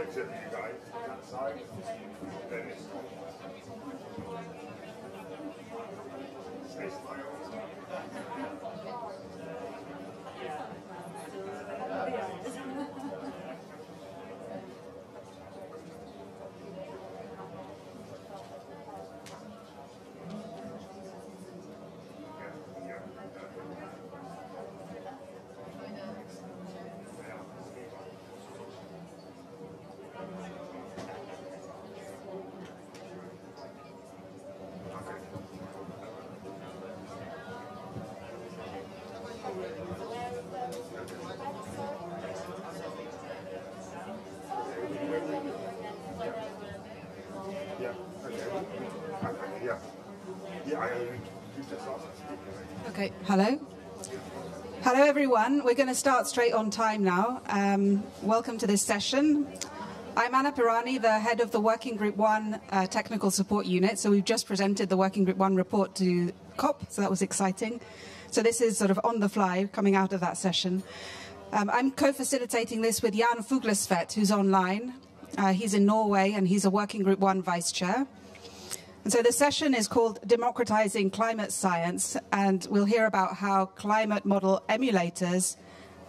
Except you guys, that side, then it's Okay, hello. Hello, everyone. We're going to start straight on time now. Um, welcome to this session. I'm Anna Pirani, the head of the Working Group 1 uh, Technical Support Unit. So we've just presented the Working Group 1 report to COP, so that was exciting. So this is sort of on the fly coming out of that session. Um, I'm co-facilitating this with Jan Fuglestvedt, who's online. Uh, he's in Norway and he's a Working Group 1 vice chair. And so the session is called Democratizing Climate Science, and we'll hear about how climate model emulators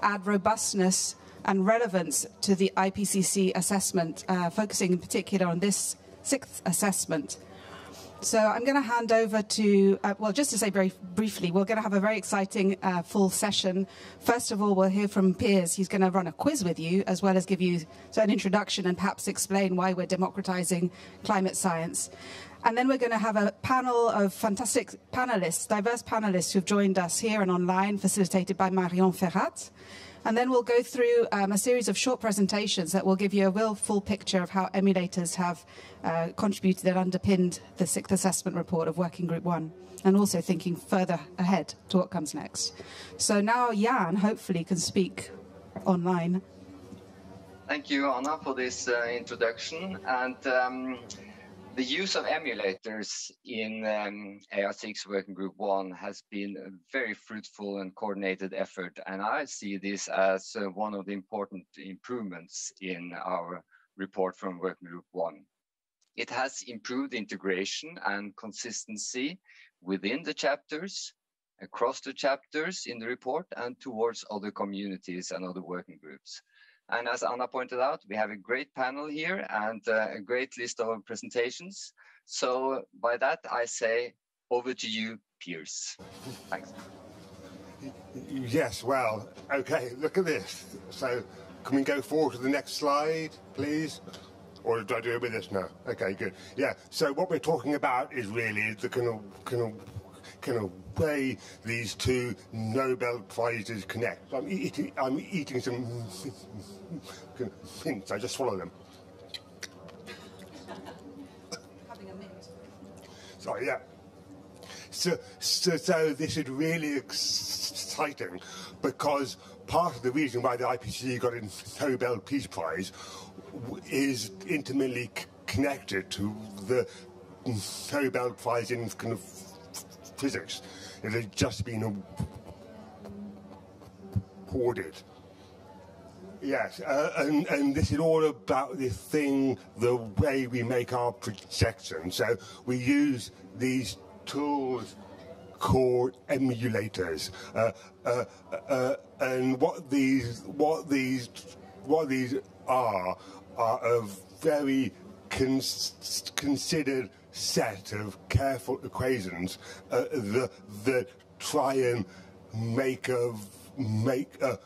add robustness and relevance to the IPCC assessment, uh, focusing in particular on this sixth assessment. So I'm going to hand over to, uh, well, just to say very briefly, we're going to have a very exciting uh, full session. First of all, we'll hear from Piers. He's going to run a quiz with you, as well as give you an introduction and perhaps explain why we're democratizing climate science. And then we're going to have a panel of fantastic panelists, diverse panelists who've joined us here and online, facilitated by Marion Ferrat. And then we'll go through um, a series of short presentations that will give you a real full picture of how emulators have uh, contributed and underpinned the sixth assessment report of Working Group 1, and also thinking further ahead to what comes next. So now Jan hopefully can speak online. Thank you, Anna, for this uh, introduction. And um, the use of emulators in um, AR6 Working Group 1 has been a very fruitful and coordinated effort. And I see this as uh, one of the important improvements in our report from Working Group 1. It has improved integration and consistency within the chapters, across the chapters in the report, and towards other communities and other working groups. And as Anna pointed out, we have a great panel here and uh, a great list of presentations. So by that, I say over to you, Piers. Thanks. Yes, well, okay, look at this. So, can we go forward to the next slide, please? Or do I do it with this now? Okay, good. Yeah, so what we're talking about is really the kind of, kind of, of way these two Nobel Prizes connect. I'm eating, I'm eating some hints, I just swallow them. Having a mint. Sorry, yeah. So, so, so this is really exciting because part of the reason why the IPCC got a Nobel Peace Prize is intimately connected to the Nobel Prize in kind of physics. It had just been awarded. Yes, uh, and, and this is all about the thing, the way we make our projections. So we use these tools called emulators, uh, uh, uh, and what these, what these, what these are are a very cons- considered set of careful equations uh, that, that try and make a make a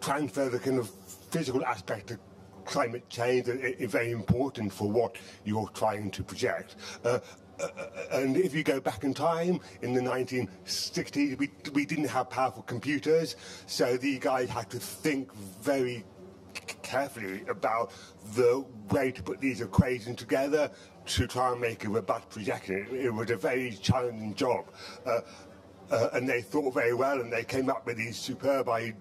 transfer the kind of physical aspect of climate change that is very important for what you're trying to project. Uh, uh, and if you go back in time, in the 1960s, we, we didn't have powerful computers, so the guys had to think very carefully about the way to put these equations together to try and make a robust projection. It, it was a very challenging job. Uh, uh, and they thought very well, and they came up with these superb ideas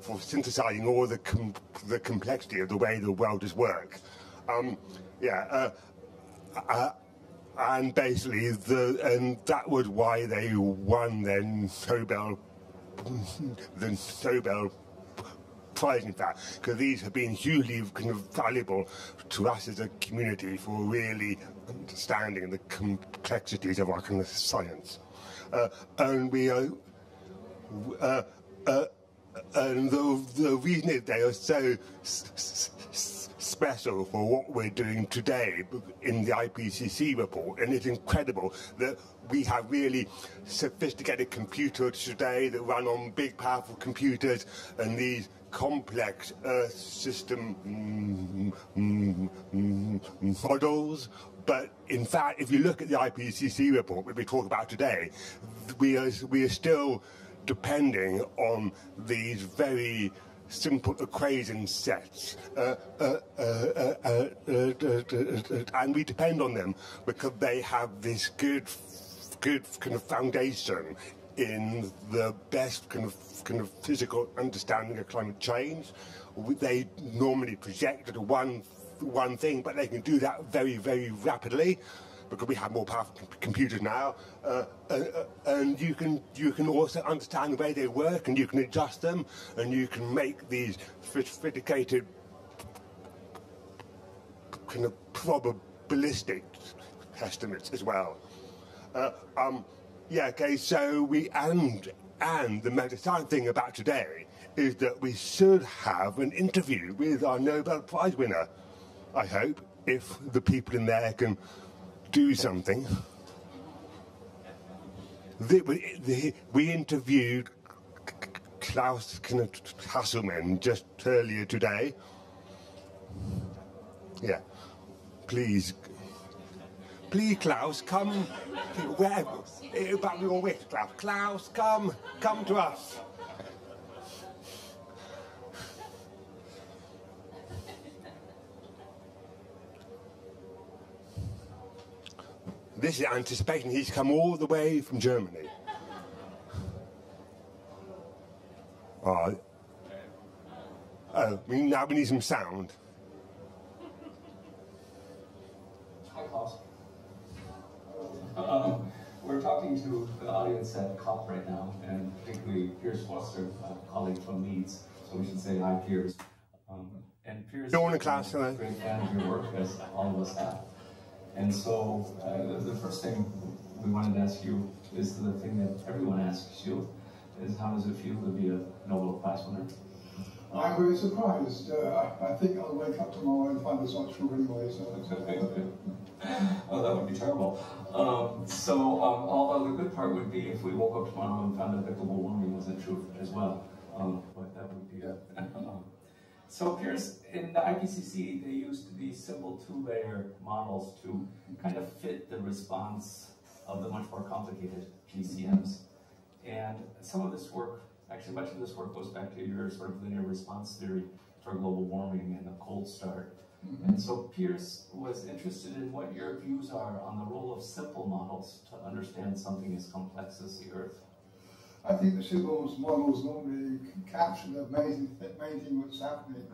for synthesizing all the com- the complexity of the way the world does work. Um, yeah, uh, uh, and basically, the and that was why they won their Nobel the Nobel in fact, because these have been hugely kind of valuable to us as a community for really understanding the complexities of our kind of science. Uh, and we are, uh, uh, and the, the reason they are so special for what we're doing today in the IPCC report, and it's incredible that we have really sophisticated computers today that run on big, powerful computers, and these complex Earth system mm, mm, mm, models. But in fact, if you look at the IPCC report that we talk about today, we are, we are still depending on these very simple equation sets, uh, uh, uh, and we depend on them because they have this good, good kind of foundation in the best kind of kind of physical understanding of climate change. They normally project one one thing, but they can do that very very rapidly because we have more powerful computers now, uh, uh, and you can you can also understand the way they work, and you can adjust them, and you can make these sophisticated kind of probabilistic estimates as well. Uh, um, yeah, okay. So we and and the most exciting thing about today is that we should have an interview with our Nobel Prize winner. I hope if the people in there can do something. We interviewed Klaus Hasselmann just earlier today. Yeah, please, please, Klaus, come. Where? About your wish, Klaus. Klaus, come, come to us. This is anticipation. He's come all the way from Germany. Oh, oh we, now we need some sound. Hi, Klaus. Um, we're talking to the audience at COP right now, and particularly Piers Forster, a colleague from Leeds. So we should say hi, Piers. Um, and Piers, Go on in class, a great fan of your work, as all of us have. And so uh, the first thing we wanted to ask you is the thing that everyone asks you, is how does it feel to be a Nobel Prize winner? I'm very surprised. Uh, I think I'll wake up tomorrow and find it's not true anyway. So oh, that would be terrible. Um, so, um, although the good part would be if we woke up tomorrow and found out that global warming wasn't true as well. Um, but that would be. Uh, so Piers, in the IPCC, they used these simple two-layer models to kind of fit the response of the much more complicated GCMs. And some of this work, actually much of this work goes back to your sort of linear response theory for global warming and the cold start. And so Piers was interested in what your views are on the role of simple models to understand something as complex as the Earth. I think the simple models normally capture the amazing, main thing that's happening.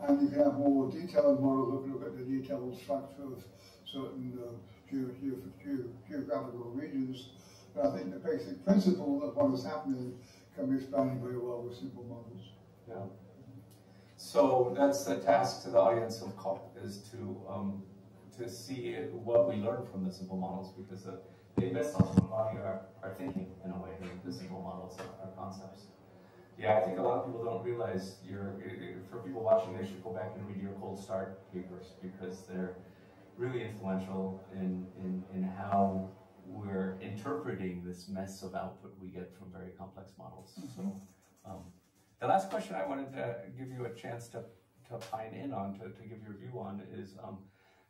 And you can have more detailed models that look at the detailed structure of certain uh, ge ge ge geographical regions. But I think the basic principle of what is happening can be explained very well with simple models. Yeah. So that's the task to the audience of COP is to um, to see what we learn from the simple models because the they best embody our, our thinking in a way, the simple models, our concepts. Yeah, I think a lot of people don't realize you're, for people watching, they should go back and read your cold start papers because they're really influential in, in, in how we're interpreting this mess of output we get from very complex models. Mm -hmm. So um, the last question I wanted to give you a chance to, to pine in on, to, to give your view on is, um,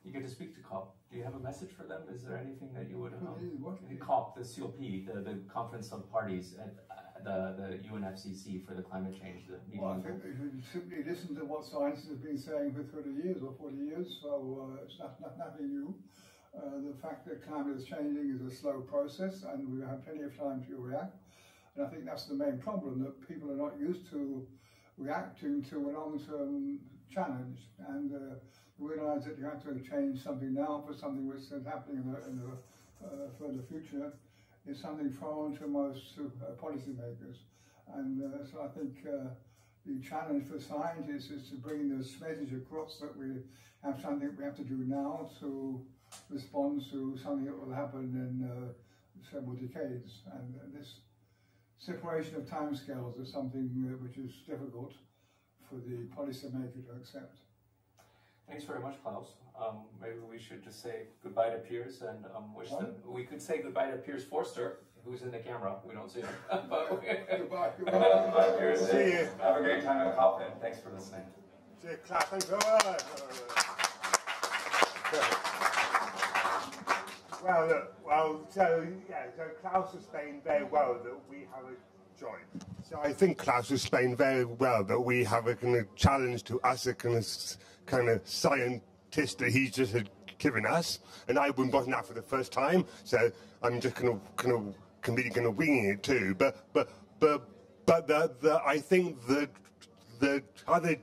you get to speak to COP. Do you have a message for them? Is there anything that you would um, COP, the COP, the, the Conference of Parties at uh, the the UNFCCC for the climate change? The meeting well, I think if you simply listen to what scientists have been saying for 30 years or 40 years, so uh, it's not, not, nothing new. Uh, the fact that climate is changing is a slow process and we have plenty of time to react. And I think that's the main problem, that people are not used to reacting to a long-term challenge. And uh, realize that you have to change something now for something which is happening in the, in the uh, further future is something foreign to most uh, policymakers. And uh, so I think uh, the challenge for scientists is to bring this message across that we have something we have to do now to respond to something that will happen in uh, several decades. And this separation of timescales is something uh, which is difficult for the policymaker to accept. Thanks very much, Klaus. Um, maybe we should just say goodbye to Piers and um, wish them. We could say goodbye to Piers Forster, who's in the camera. We don't see him. but goodbye. Goodbye, goodbye Piers. See you. Have a great time at COP and thanks for listening. See you, Klaus. Thanks very much. Well, look, well, so yeah, so Klaus explained very well that we have a joy. So I think Klaus explained very well that we have a kind of challenge to us, a kind of kind of scientist that he's just had given us, and I wasn't that for the first time, so I'm just kind of kind of completely kind of winging it too. But but but but the, the I think the the other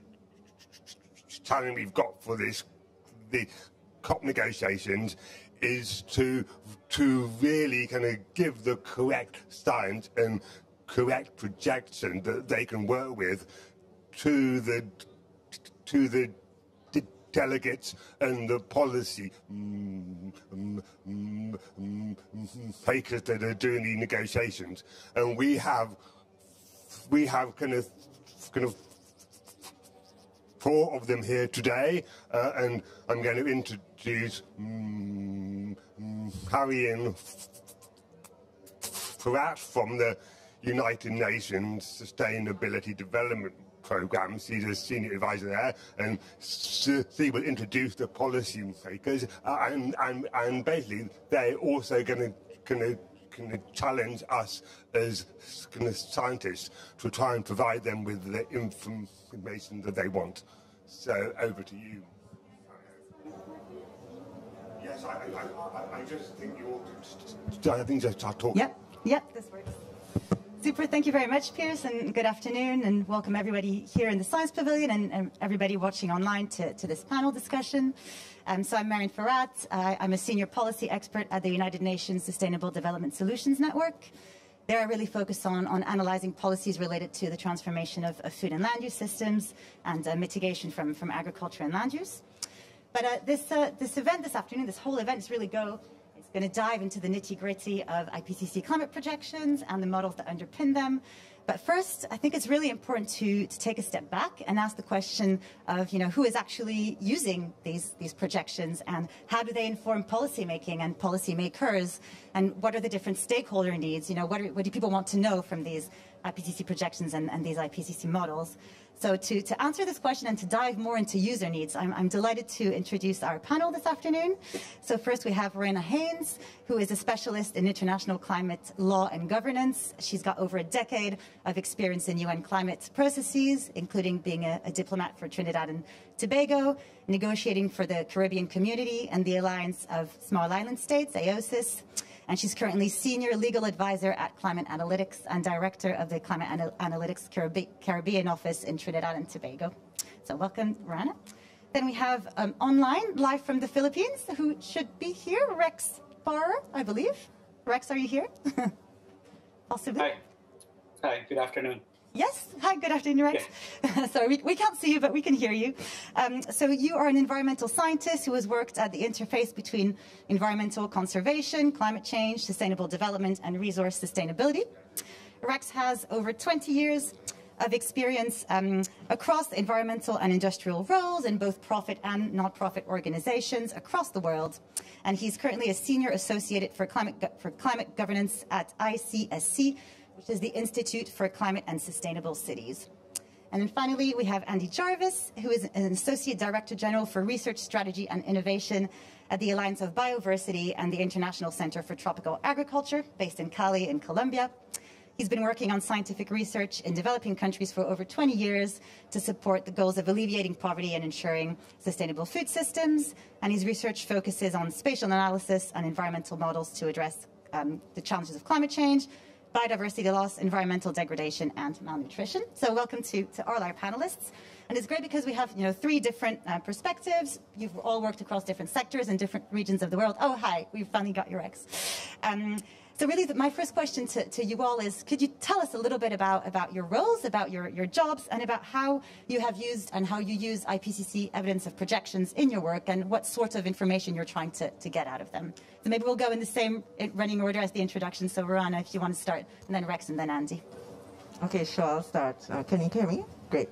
challenge we've got for this the COP negotiations is to to really kind of give the correct science and correct projection that they can work with to the to the delegates and the policy makers that are doing the negotiations. And we have we have kind of kind of four of them here today, uh, and I'm going to introduce um, Harry and from the United Nations Sustainability Development Program. He's a senior advisor there, and he will introduce the policy makers, uh, and, and, and basically they're also going to can challenge us as scientists to try and provide them with the information that they want. So over to you. Yes, I, I, I, I just think you ought to. I think just start talking. Yep, yep, this works. Super, thank you very much, Piers, and good afternoon, and welcome everybody here in the Science Pavilion and, and everybody watching online to, to this panel discussion. Um, so I'm Marion Ferrat. Uh, I'm a senior policy expert at the United Nations Sustainable Development Solutions Network. There I really focus on, on analyzing policies related to the transformation of, of food and land use systems and uh, mitigation from, from agriculture and land use. But uh, this, uh, this event this afternoon, this whole event is really go going to dive into the nitty gritty of IPCC climate projections and the models that underpin them. But first, I think it's really important to, to take a step back and ask the question of, you know, who is actually using these, these projections and how do they inform policymaking and policymakers and what are the different stakeholder needs? You know, what, are, what do people want to know from these IPCC projections and, and these IPCC models? So to, to answer this question and to dive more into user needs, I'm, I'm delighted to introduce our panel this afternoon. So first we have Rueanna Haynes, who is a specialist in international climate law and governance. She's got over a decade of experience in UN climate processes, including being a, a diplomat for Trinidad and Tobago, negotiating for the Caribbean Community and the Alliance of Small Island States, AOSIS and she's currently Senior Legal Advisor at Climate Analytics and Director of the Climate Anal Analytics Caribbean Office in Trinidad and Tobago. So welcome, Rueanna. Then we have um, online, live from the Philippines, who should be here, Rex Barr, I believe. Rex, are you here? Possibly. Hi. Hi, good afternoon. Yes. Hi, good afternoon, Rex. Yeah. Sorry, we, we, can't see you, but we can hear you. Um, so you are an environmental scientist who has worked at the interface between environmental conservation, climate change, sustainable development, and resource sustainability. Rex has over 20 years of experience um, across environmental and industrial roles in both profit and not-profit organizations across the world. And he's currently a senior associate for climate, for climate governance at ICSC, which is the Institute for Climate and Sustainable Cities. And then finally, we have Andy Jarvis, who is an Associate Director General for Research, Strategy and Innovation at the Alliance of Bioversity and the International Center for Tropical Agriculture, based in Cali in Colombia. He's been working on scientific research in developing countries for over 20 years to support the goals of alleviating poverty and ensuring sustainable food systems. And his research focuses on spatial analysis and environmental models to address um, the challenges of climate change, biodiversity loss, environmental degradation, and malnutrition. So welcome to, to all our panelists. And it's great because we have, you know, three different uh, perspectives. You've all worked across different sectors in different regions of the world. Oh, hi, we've finally got your ex. Um, So really, my first question to, to you all is, could you tell us a little bit about, about your roles, about your, your jobs, and about how you have used and how you use IPCC evidence of projections in your work, and what sort of information you're trying to, to get out of them? So maybe we'll go in the same running order as the introduction. So Rueanna, if you want to start, and then Rex, and then Andy. Okay, sure, I'll start. Uh, can you hear me? Great.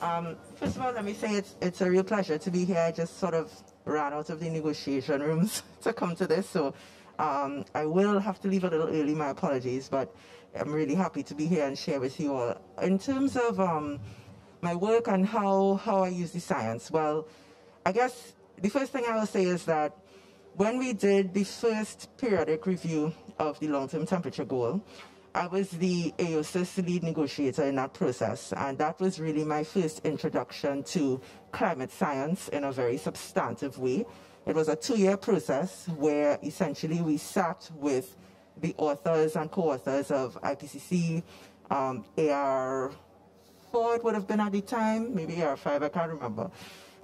Um, first of all, let me say it's, it's a real pleasure to be here. I just sort of ran out of the negotiation rooms to come to this, so um, I will have to leave a little early, my apologies, but I'm really happy to be here and share with you all. In terms of um, my work and how, how I use the science, well, I guess the first thing I will say is that when we did the first periodic review of the long-term temperature goal, I was the AOSIS lead negotiator in that process, and that was really my first introduction to climate science in a very substantive way. It was a two-year process where essentially we sat with the authors and co-authors of IPCC, um, AR4 it would have been at the time, maybe AR5, I can't remember,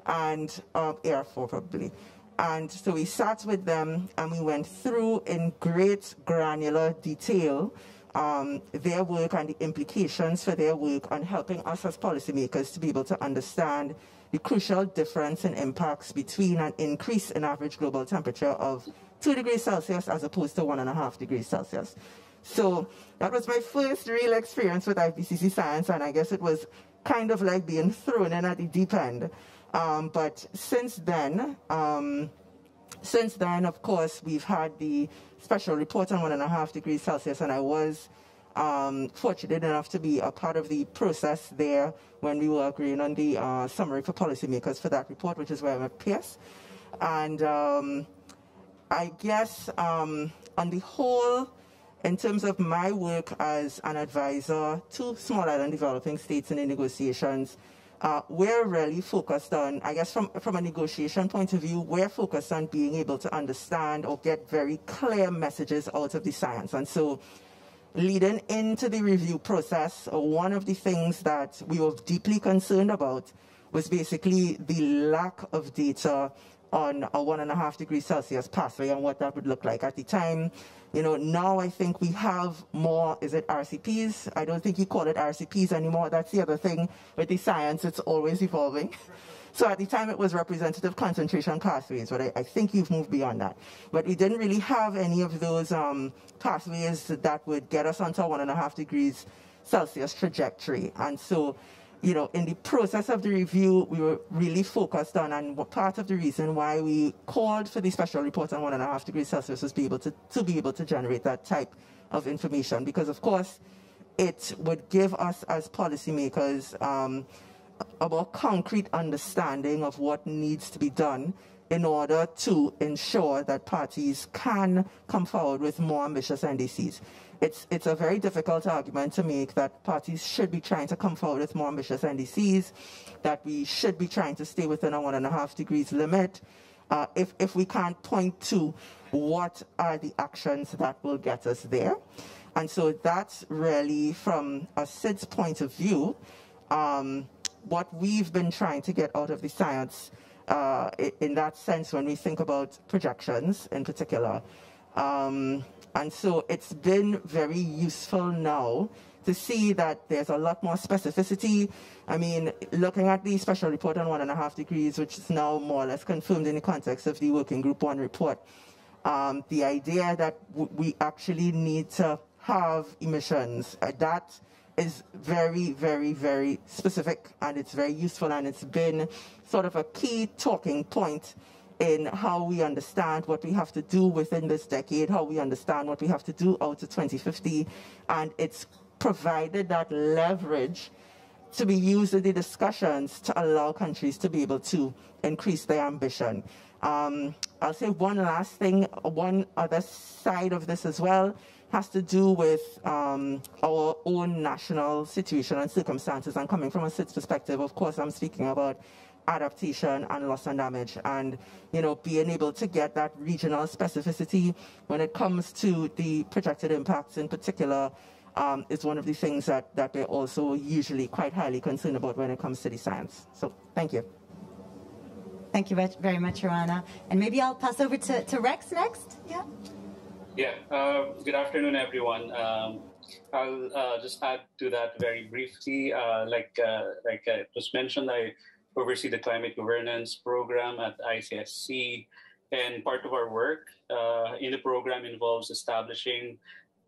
and um, AR4 probably. And so we sat with them and we went through in great granular detail um, their work and the implications for their work on helping us as policymakers to be able to understand the crucial difference in impacts between an increase in average global temperature of 2 degrees Celsius as opposed to 1.5 degrees Celsius. So that was my first real experience with IPCC science, and I guess it was kind of like being thrown in at the deep end. Um, but since then, um, since then, of course, we've had the special report on one and a half degrees Celsius, and I was um, fortunate enough to be a part of the process there when we were agreeing on the uh, summary for policymakers for that report, which is where I'm at Piers. And um, I guess um, on the whole, in terms of my work as an advisor to small island developing states in the negotiations, uh, we're really focused on, I guess from, from a negotiation point of view, we're focused on being able to understand or get very clear messages out of the science. And so leading into the review process, uh, one of the things that we were deeply concerned about was basically the lack of data on a one and a half degree Celsius pathway and what that would look like. At the time, you know, now I think we have more, is it RCPs? I don't think you call it RCPs anymore. That's the other thing with the science, it's always evolving. So at the time it was representative concentration pathways, but I, I, think you've moved beyond that. But we didn't really have any of those um, pathways that would get us onto a one and a half degrees Celsius trajectory. And so you know, in the process of the review, we were really focused on, and part of the reason why we called for the special report on one and a half degrees Celsius was be able to, to be able to generate that type of information, because of course, it would give us as policymakers um, a more concrete understanding of what needs to be done in order to ensure that parties can come forward with more ambitious NDCs it's, it's a very difficult argument to make that parties should be trying to come forward with more ambitious NDCs, that we should be trying to stay within a one and a half degrees limit, uh, if, if we can't point to what are the actions that will get us there. And so that's really, from a SIDS point of view, um, what we've been trying to get out of the science uh, in that sense when we think about projections in particular. Um, and so it's been very useful now to see that there's a lot more specificity. I mean, looking at the special report on one and a half degrees, which is now more or less confirmed in the context of the working group one report, um, the idea that we actually need to have emissions, uh, that is very, very, very specific and it's very useful and it's been sort of a key talking point in how we understand what we have to do within this decade, how we understand what we have to do out to 2050, and it's provided that leverage to be used in the discussions to allow countries to be able to increase their ambition. Um, I'll say one last thing, one other side of this as well has to do with um, our own national situation and circumstances. And coming from a SIDS perspective, of course, I'm speaking about adaptation and loss and damage and you know being able to get that regional specificity when it comes to the projected impacts in particular um, is one of the things that, that we're also usually quite highly concerned about when it comes to the science. So thank you. Thank you very much, Rueanna. And maybe I'll pass over to, to Rex next. Yeah. Yeah, uh, good afternoon, everyone. Um, I'll uh, just add to that very briefly. Uh, like uh, like it was mentioned, I oversee the climate governance program at ICSC, and part of our work uh, in the program involves establishing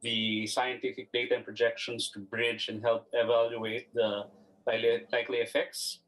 the scientific data and projections to bridge and help evaluate the likely effects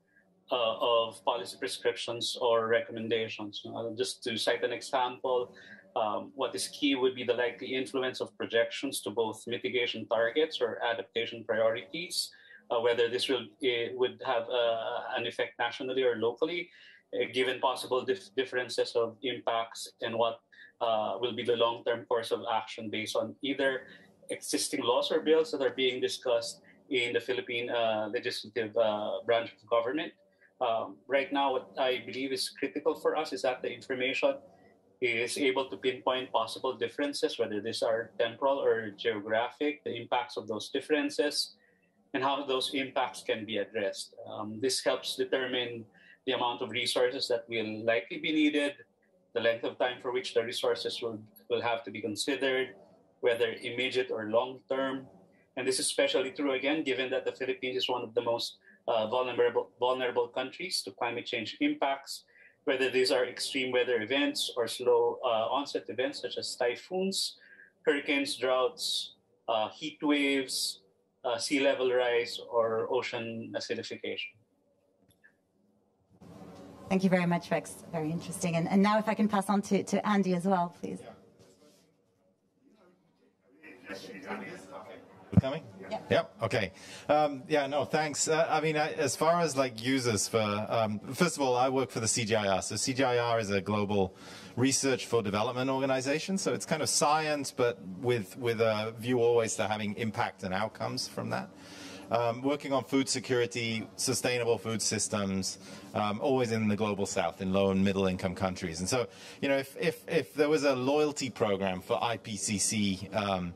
uh, of policy prescriptions or recommendations. Uh, just to cite an example, um, what is key would be the likely influence of projections to both mitigation targets or adaptation priorities, uh, whether this will would have uh, an effect nationally or locally, uh, given possible dif- differences of impacts and what uh, will be the long-term course of action based on either existing laws or bills that are being discussed in the Philippine uh, legislative uh, branch of government. Um, right now, what I believe is critical for us is that the information is able to pinpoint possible differences, whether these are temporal or geographic, the impacts of those differences, and how those impacts can be addressed. Um, this helps determine the amount of resources that will likely be needed, the length of time for which the resources will, will have to be considered, whether immediate or long term. And this is especially true again, given that the Philippines is one of the most uh, vulnerable, vulnerable countries to climate change impacts whether these are extreme weather events or slow uh, onset events such as typhoons, hurricanes, droughts, uh, heat waves, uh, sea level rise, or ocean acidification. Thank you very much, Rex. Very interesting. And, and now, if I can pass on to, to Andy as well, please. Yeah. Coming? Yeah. Yep. Okay. Um, yeah. No. Thanks. Uh, I mean, I, as far as like users for, um, first of all, I work for the CGIAR. So CGIAR is a global research for development organization. So it's kind of science, but with with a view always to having impact and outcomes from that. Um, working on food security, sustainable food systems, um, always in the global south, in low and middle income countries. And so, you know, if, if, if there was a loyalty program for IPCC, um,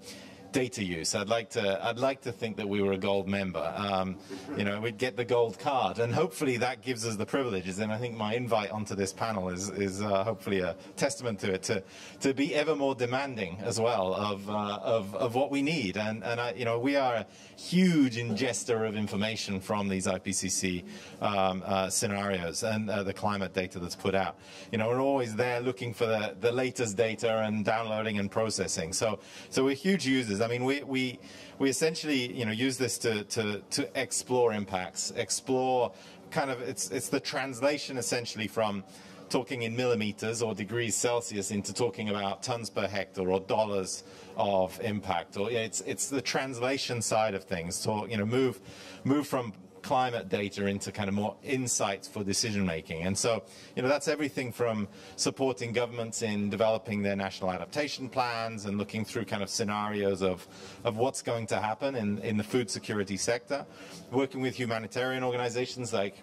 data use. I'd like to I'd like to think that we were a gold member. Um, you know, we'd get the gold card, and hopefully that gives us the privileges. And I think my invite onto this panel is is uh, hopefully a testament to it to to be ever more demanding as well of uh, of of what we need. And and I, you know, we are a huge ingester of information from these IPCC um, uh, scenarios and uh, the climate data that's put out. You know, we're always there looking for the the latest data and downloading and processing. So so we're huge users I mean, we, we, we essentially, you know, use this to, to, to explore impacts, explore kind of, it's, it's the translation essentially from talking in millimeters or degrees Celsius into talking about tons per hectare or dollars of impact. Or it's it's the translation side of things. To you know, move move from climate data into kind of more insights for decision making. And so, you know, that's everything from supporting governments in developing their national adaptation plans and looking through kind of scenarios of, of what's going to happen in, in the food security sector, working with humanitarian organizations like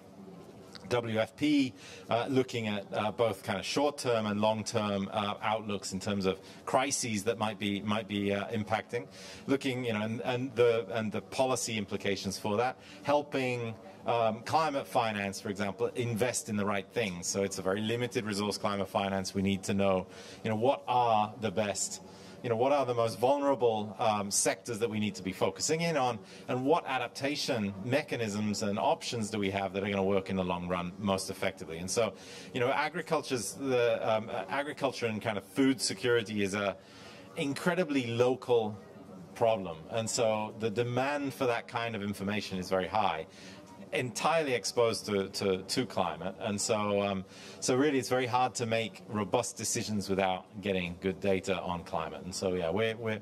WFP, uh, looking at uh, both kind of short-term and long-term uh, outlooks in terms of crises that might be might be uh, impacting, looking you know and, and, the and the policy implications for that, helping. Um, climate finance, for example, invest in the right things. So it's a very limited resource climate finance. We need to know, you know, what are the best you know, what are the most vulnerable um, sectors that we need to be focusing in on, and what adaptation mechanisms and options do we have that are going to work in the long run most effectively? And so, you know, agriculture's the um, agriculture and kind of food security is a incredibly local problem, and so the demand for that kind of information is very high entirely exposed to, to, to climate. And so, um, so really it's very hard to make robust decisions without getting good data on climate. And so, yeah, we're, we're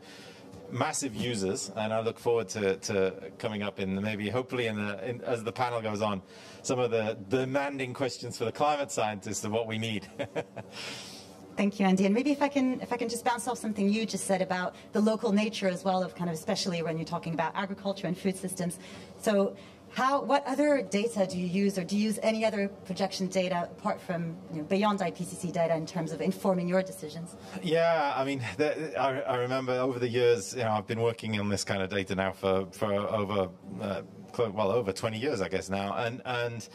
massive users, and I look forward to, to coming up in maybe, hopefully, in the in, as the panel goes on, some of the demanding questions for the climate scientists of what we need. Thank you, Andy. And maybe if I can, if I can just bounce off something you just said about the local nature as well of kind of, especially when you're talking about agriculture and food systems. So how, what other data do you use, or do you use any other projection data apart from you know, beyond IPCC data in terms of informing your decisions? Yeah, I mean, the, I, I, remember over the years, you know, I've been working on this kind of data now for for over. Uh, well over 20 years, I guess now, and and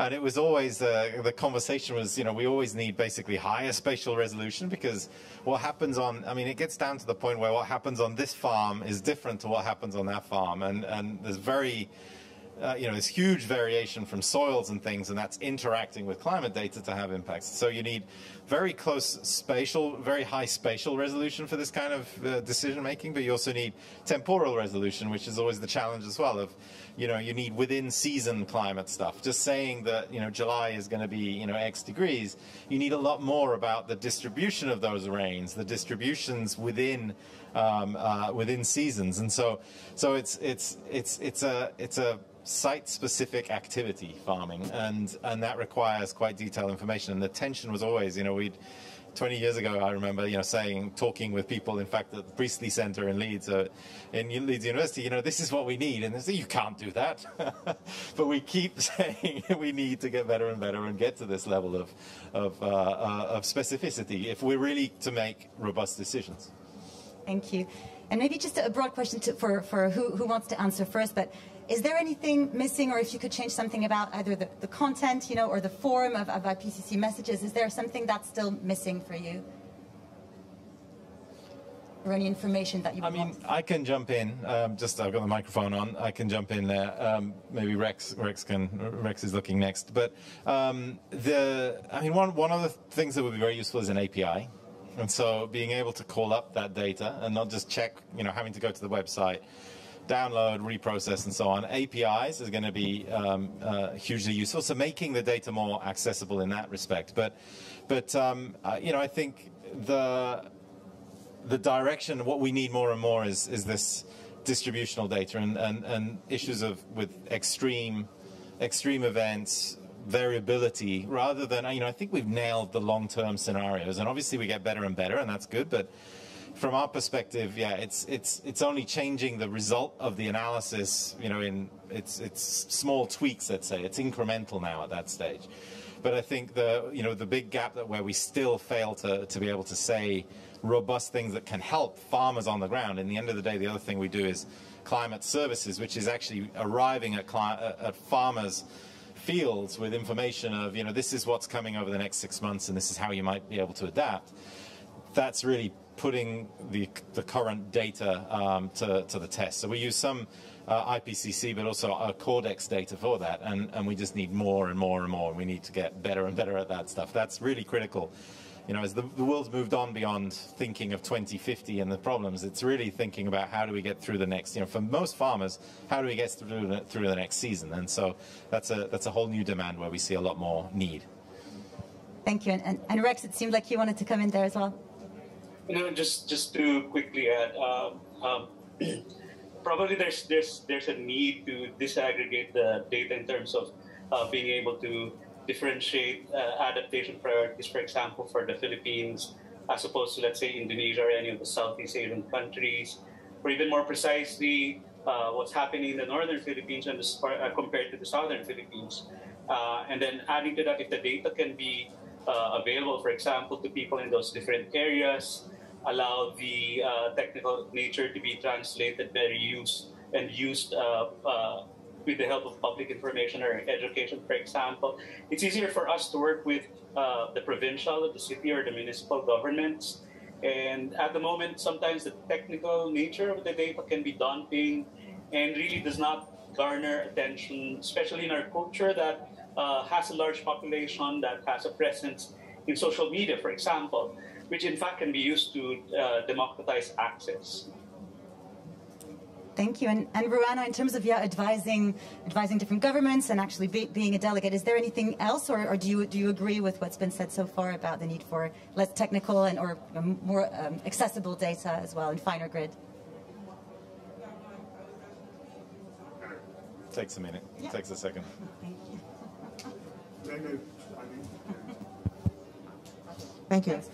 and it was always uh, the conversation was you know we always need basically higher spatial resolution because what happens on I mean it gets down to the point where what happens on this farm is different to what happens on that farm, and and there's very uh, you know, there's huge variation from soils and things, and that's interacting with climate data to have impacts. So you need very close spatial, very high spatial resolution for this kind of uh, decision making, but you also need temporal resolution, which is always the challenge as well. Of, you know, you need within season climate stuff. Just saying that you know July is going to be you know X degrees, you need a lot more about the distribution of those rains, the distributions within um, uh, within seasons, and so so it's it's it's it's a it's a site-specific activity farming, and and that requires quite detailed information. And the tension was always, you know, we'd 20 years ago, I remember, you know, saying, talking with people, in fact, at the Priestley Center in Leeds, uh, in Leeds University, you know, this is what we need. And they say, you can't do that. but we keep saying we need to get better and better and get to this level of, of, uh, uh, of specificity if we're really to make robust decisions. Thank you. And maybe just a broad question to, for, for who, who wants to answer first, but is there anything missing, or if you could change something about either the, the content, you know, or the form of, of IPCC messages, is there something that's still missing for you? Or any information that you I mean, I can jump in. Um, just I've got the microphone on. I can jump in there. Um, maybe Rex Rex can Rex is looking next. But um, the I mean, one one of the things that would be very useful is an API. And so being able to call up that data and not just check, you know, having to go to the website, download, reprocess, and so on. APIs is going to be um, uh, hugely useful. So making the data more accessible in that respect. But, but um, uh, you know, I think the the direction, what we need more and more is is this distributional data and, and, and issues of with extreme extreme events variability rather than you know I think we've nailed the long-term scenarios and obviously we get better and better and that's good but from our perspective, yeah, it's it's it's only changing the result of the analysis. You know, in it's it's small tweaks. Let's say it's incremental now at that stage. But I think the you know the big gap that where we still fail to to be able to say robust things that can help farmers on the ground. In the end of the day, the other thing we do is climate services, which is actually arriving at, at farmers fields with information of you know this is what's coming over the next six months and this is how you might be able to adapt. That's really putting the, the current data um, to, to the test. So we use some uh, IPCC, but also our Cordex data for that, and, and we just need more and more and more. We need to get better and better at that stuff. That's really critical. You know, as the, the world's moved on beyond thinking of 2050 and the problems, it's really thinking about how do we get through the next. You know, for most farmers, how do we get through the, through the next season? And so that's a that's a whole new demand where we see a lot more need. Thank you. And, and, and Rex, it seemed like you wanted to come in there as well. You know, just just to quickly add, um, um, probably there's there's there's a need to disaggregate the data in terms of uh, being able to differentiate uh, adaptation priorities, for example, for the Philippines, as opposed to let's say Indonesia or any of the Southeast Asian countries, or even more precisely, uh, what's happening in the northern Philippines and the, uh, compared to the southern Philippines. Uh, and then adding to that, if the data can be uh, available, for example, to people in those different areas, allow the uh, technical nature to be translated, very used and used uh, uh, with the help of public information or education, for example. It's easier for us to work with uh, the provincial, the city, or the municipal governments. And at the moment, sometimes the technical nature of the data can be daunting and really does not garner attention, especially in our culture that uh, has a large population that has a presence in social media, for example which in fact can be used to uh, democratize access. Thank you. And, and Rueanna, in terms of yeah, advising advising different governments and actually be, being a delegate, is there anything else, or, or, do you do you agree with what's been said so far about the need for less technical and or more um, accessible data as well and finer grid? Takes a minute. Yeah. Takes a second. Thank you. Thank you.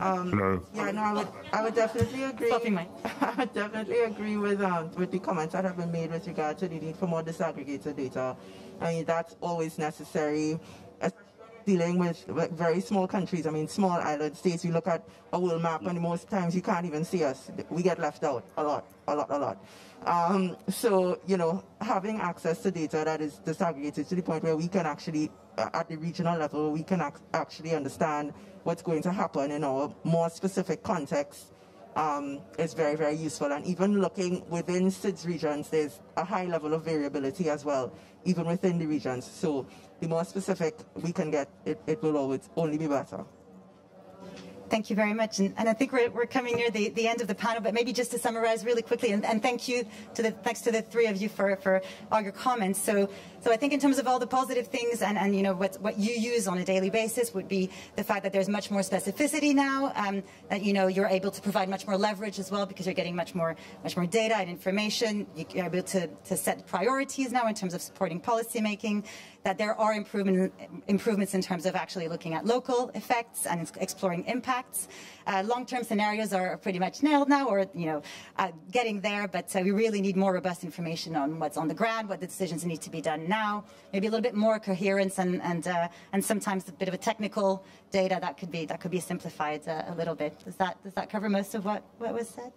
Um, Hello. Yeah, no, I would, I would definitely agree. I would definitely agree with um, with the comments that have been made with regard to the need for more disaggregated data. I mean, that's always necessary, especially dealing with very small countries, I mean small island states, you look at a world map and most times you can't even see us. We get left out a lot, a lot, a lot. Um, so, you know, having access to data that is disaggregated to the point where we can actually, at the regional level, we can ac actually understand what's going to happen in our more specific context um, is very, very useful. And even looking within SIDS regions, there's a high level of variability as well, even within the regions. So the more specific we can get, it, it will always only be better. Thank you very much. And, and I think we're, we're coming near the, the end of the panel, but maybe just to summarize really quickly, and, and thank you to the, thanks to the three of you for, for all your comments. So, so I think in terms of all the positive things and, and you know, what, what you use on a daily basis would be the fact that there's much more specificity now, um, that, you know, you're able to provide much more leverage as well because you're getting much more, much more data and information. You're able to, to set priorities now in terms of supporting policymaking that there are improvement, improvements in terms of actually looking at local effects and exploring impacts. Uh, long-term scenarios are pretty much nailed now, or you know, uh, getting there. But uh, we really need more robust information on what's on the ground, what the decisions need to be done now. Maybe a little bit more coherence and and uh, and sometimes a bit of a technical data that could be that could be simplified uh, a little bit. Does that does that cover most of what what was said?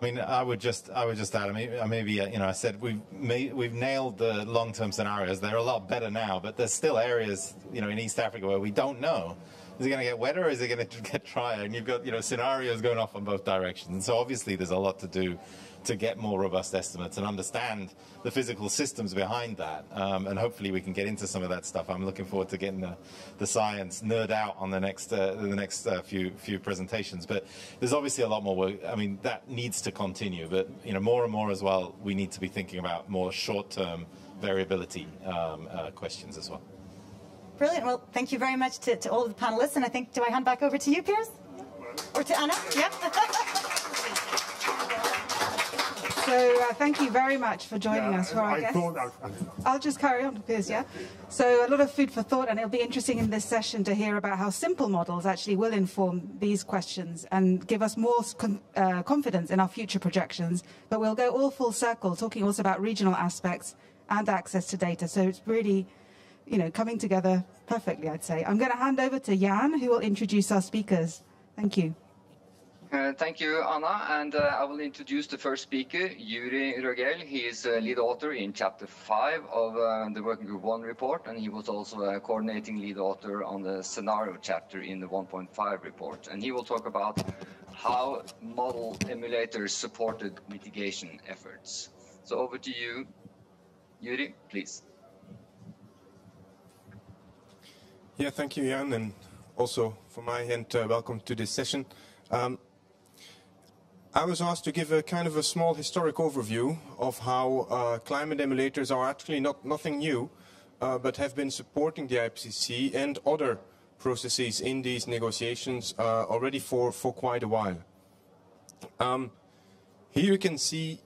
I mean, I would just, I would just add. I mean, maybe uh, you know, I said we've we've nailed the long-term scenarios. They're a lot better now, but there's still areas, you know, in East Africa where we don't know. Is it going to get wetter or is it going to get drier? And you've got, you know, scenarios going off in both directions. And so obviously there's a lot to do to get more robust estimates and understand the physical systems behind that. Um, and hopefully we can get into some of that stuff. I'm looking forward to getting the, the science nerd out on the next uh, the next uh, few few presentations. But there's obviously a lot more work. I mean, that needs to continue. But you know, more and more as well, we need to be thinking about more short-term variability um, uh, questions as well. Brilliant. Well, thank you very much to, to all of the panelists. And I think, do I hand back over to you, Piers? Or to Anna? Yeah. So uh, thank you very much for joining Yeah, us for our I guests. thought that- I'll just carry on, Piers, yeah? So a lot of food for thought, and it'll be interesting in this session to hear about how simple models actually will inform these questions and give us more con- uh, confidence in our future projections. But we'll go all full circle, talking also about regional aspects and access to data. So it's really, you know, coming together perfectly, I'd say. I'm going to hand over to Jan, who will introduce our speakers. Thank you. Uh, thank you, Anna. And uh, I will introduce the first speaker, Joeri Rogelj. He is a lead author in Chapter 5 of uh, the Working Group 1 report, and he was also a coordinating lead author on the scenario chapter in the 1.5 report. And he will talk about how model emulators supported mitigation efforts. So over to you, Joeri, please. Yeah, thank you, Jan, and also from my end, uh, welcome to this session. Um, I was asked to give a kind of a small historic overview of how uh, climate emulators are actually not nothing new, uh, but have been supporting the IPCC and other processes in these negotiations uh, already for, for quite a while. Um, here you can see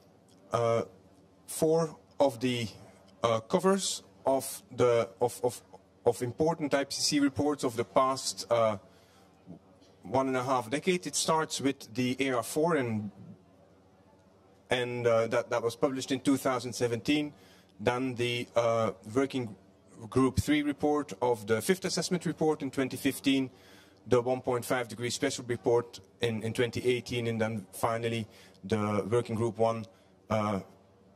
uh, four of the uh, covers of the of, of, of important IPCC reports of the past uh, one and a half decade. It starts with the AR4 and and uh, that, that was published in 2017. Then the uh, Working Group 3 report of the fifth assessment report in 2015, the 1.5 degree special report in, in 2018, and then finally the Working Group 1 uh,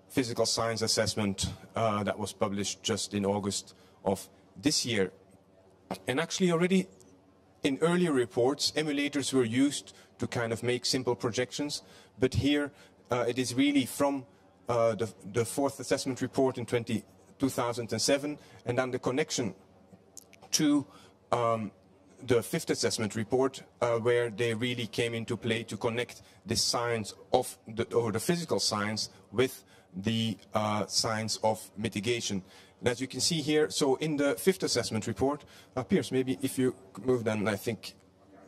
physical science assessment uh, that was published just in August of this year. And actually already in earlier reports, emulators were used to kind of make simple projections, but here uh, it is really from uh, the, the, fourth assessment report in 20, 2007, and then the connection to um, the fifth assessment report, uh, where they really came into play to connect the science of the, or the physical science with the uh, science of mitigation. As you can see here, so in the fifth assessment report, uh, Piers, maybe if you move then, I think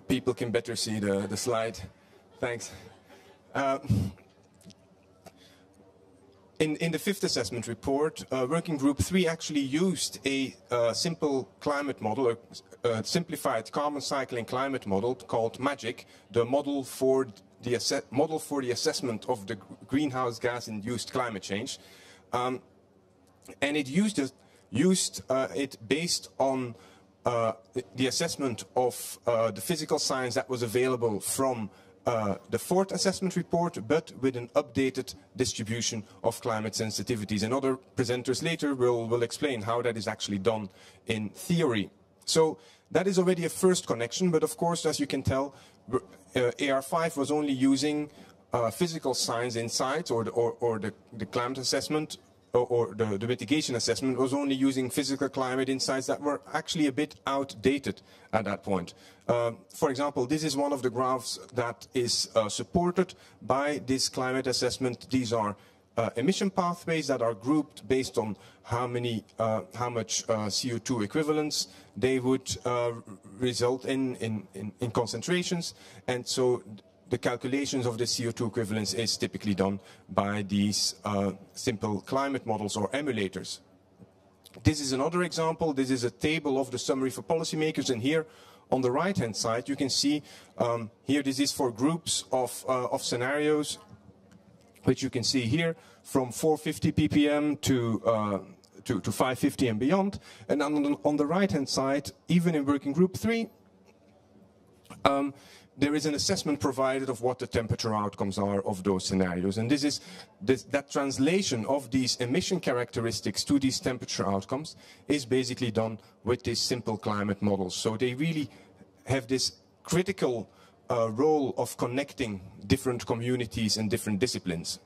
people can better see the, the slide. Thanks. Uh, in, in, the fifth assessment report, uh, Working Group 3 actually used a uh, simple climate model, a, a, simplified carbon cycling climate model called MAGICC, the model for the, model for the assessment of the greenhouse gas-induced climate change. Um, and it used it, used, uh, it based on uh, the assessment of uh, the physical science that was available from uh, the fourth assessment report, but with an updated distribution of climate sensitivities. And other presenters later will, will explain how that is actually done in theory. So that is already a first connection, but of course, as you can tell, uh, AR5 was only using uh, physical science insights or the, or, or the, the climate assessment or, the, the, mitigation assessment was only using physical climate insights that were actually a bit outdated at that point. Uh, for example, this is one of the graphs that is uh, supported by this climate assessment. These are uh, emission pathways that are grouped based on how many, uh, how much uh, CO2 equivalents they would uh, result in, in, in, in concentrations. And so the calculations of the CO2 equivalence is typically done by these uh, simple climate models or emulators. This is another example. This is a table of the summary for policymakers. And here on the right-hand side, you can see um, here this is for groups of, uh, of scenarios, which you can see here from 450 ppm to, uh, to, to 550 and beyond. And on the, on the right-hand side, even in working group three, um, there is an assessment provided of what the temperature outcomes are of those scenarios. And this is this, that translation of these emission characteristics to these temperature outcomes is basically done with these simple climate models. So they really have this critical uh, role of connecting different communities and different disciplines.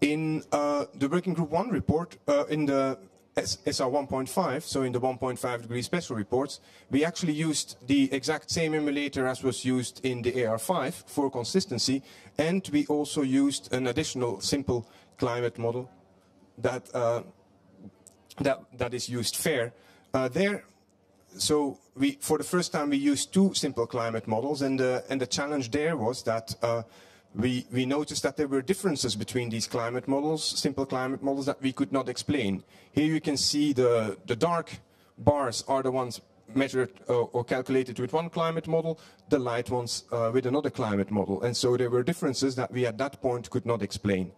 In uh, the Working Group 1 report, uh, in the SR 1.5, so in the 1.5 degree special reports, we actually used the exact same emulator as was used in the AR5 for consistency, and we also used an additional simple climate model that uh, that that is used FaIR. Uh, there, so we for the first time we used two simple climate models, and the and the challenge there was that. Uh, we, we noticed that there were differences between these climate models, simple climate models that we could not explain. Here you can see the, the dark bars are the ones measured uh, or calculated with one climate model, the light ones uh, with another climate model. And so there were differences that we at that point could not explain.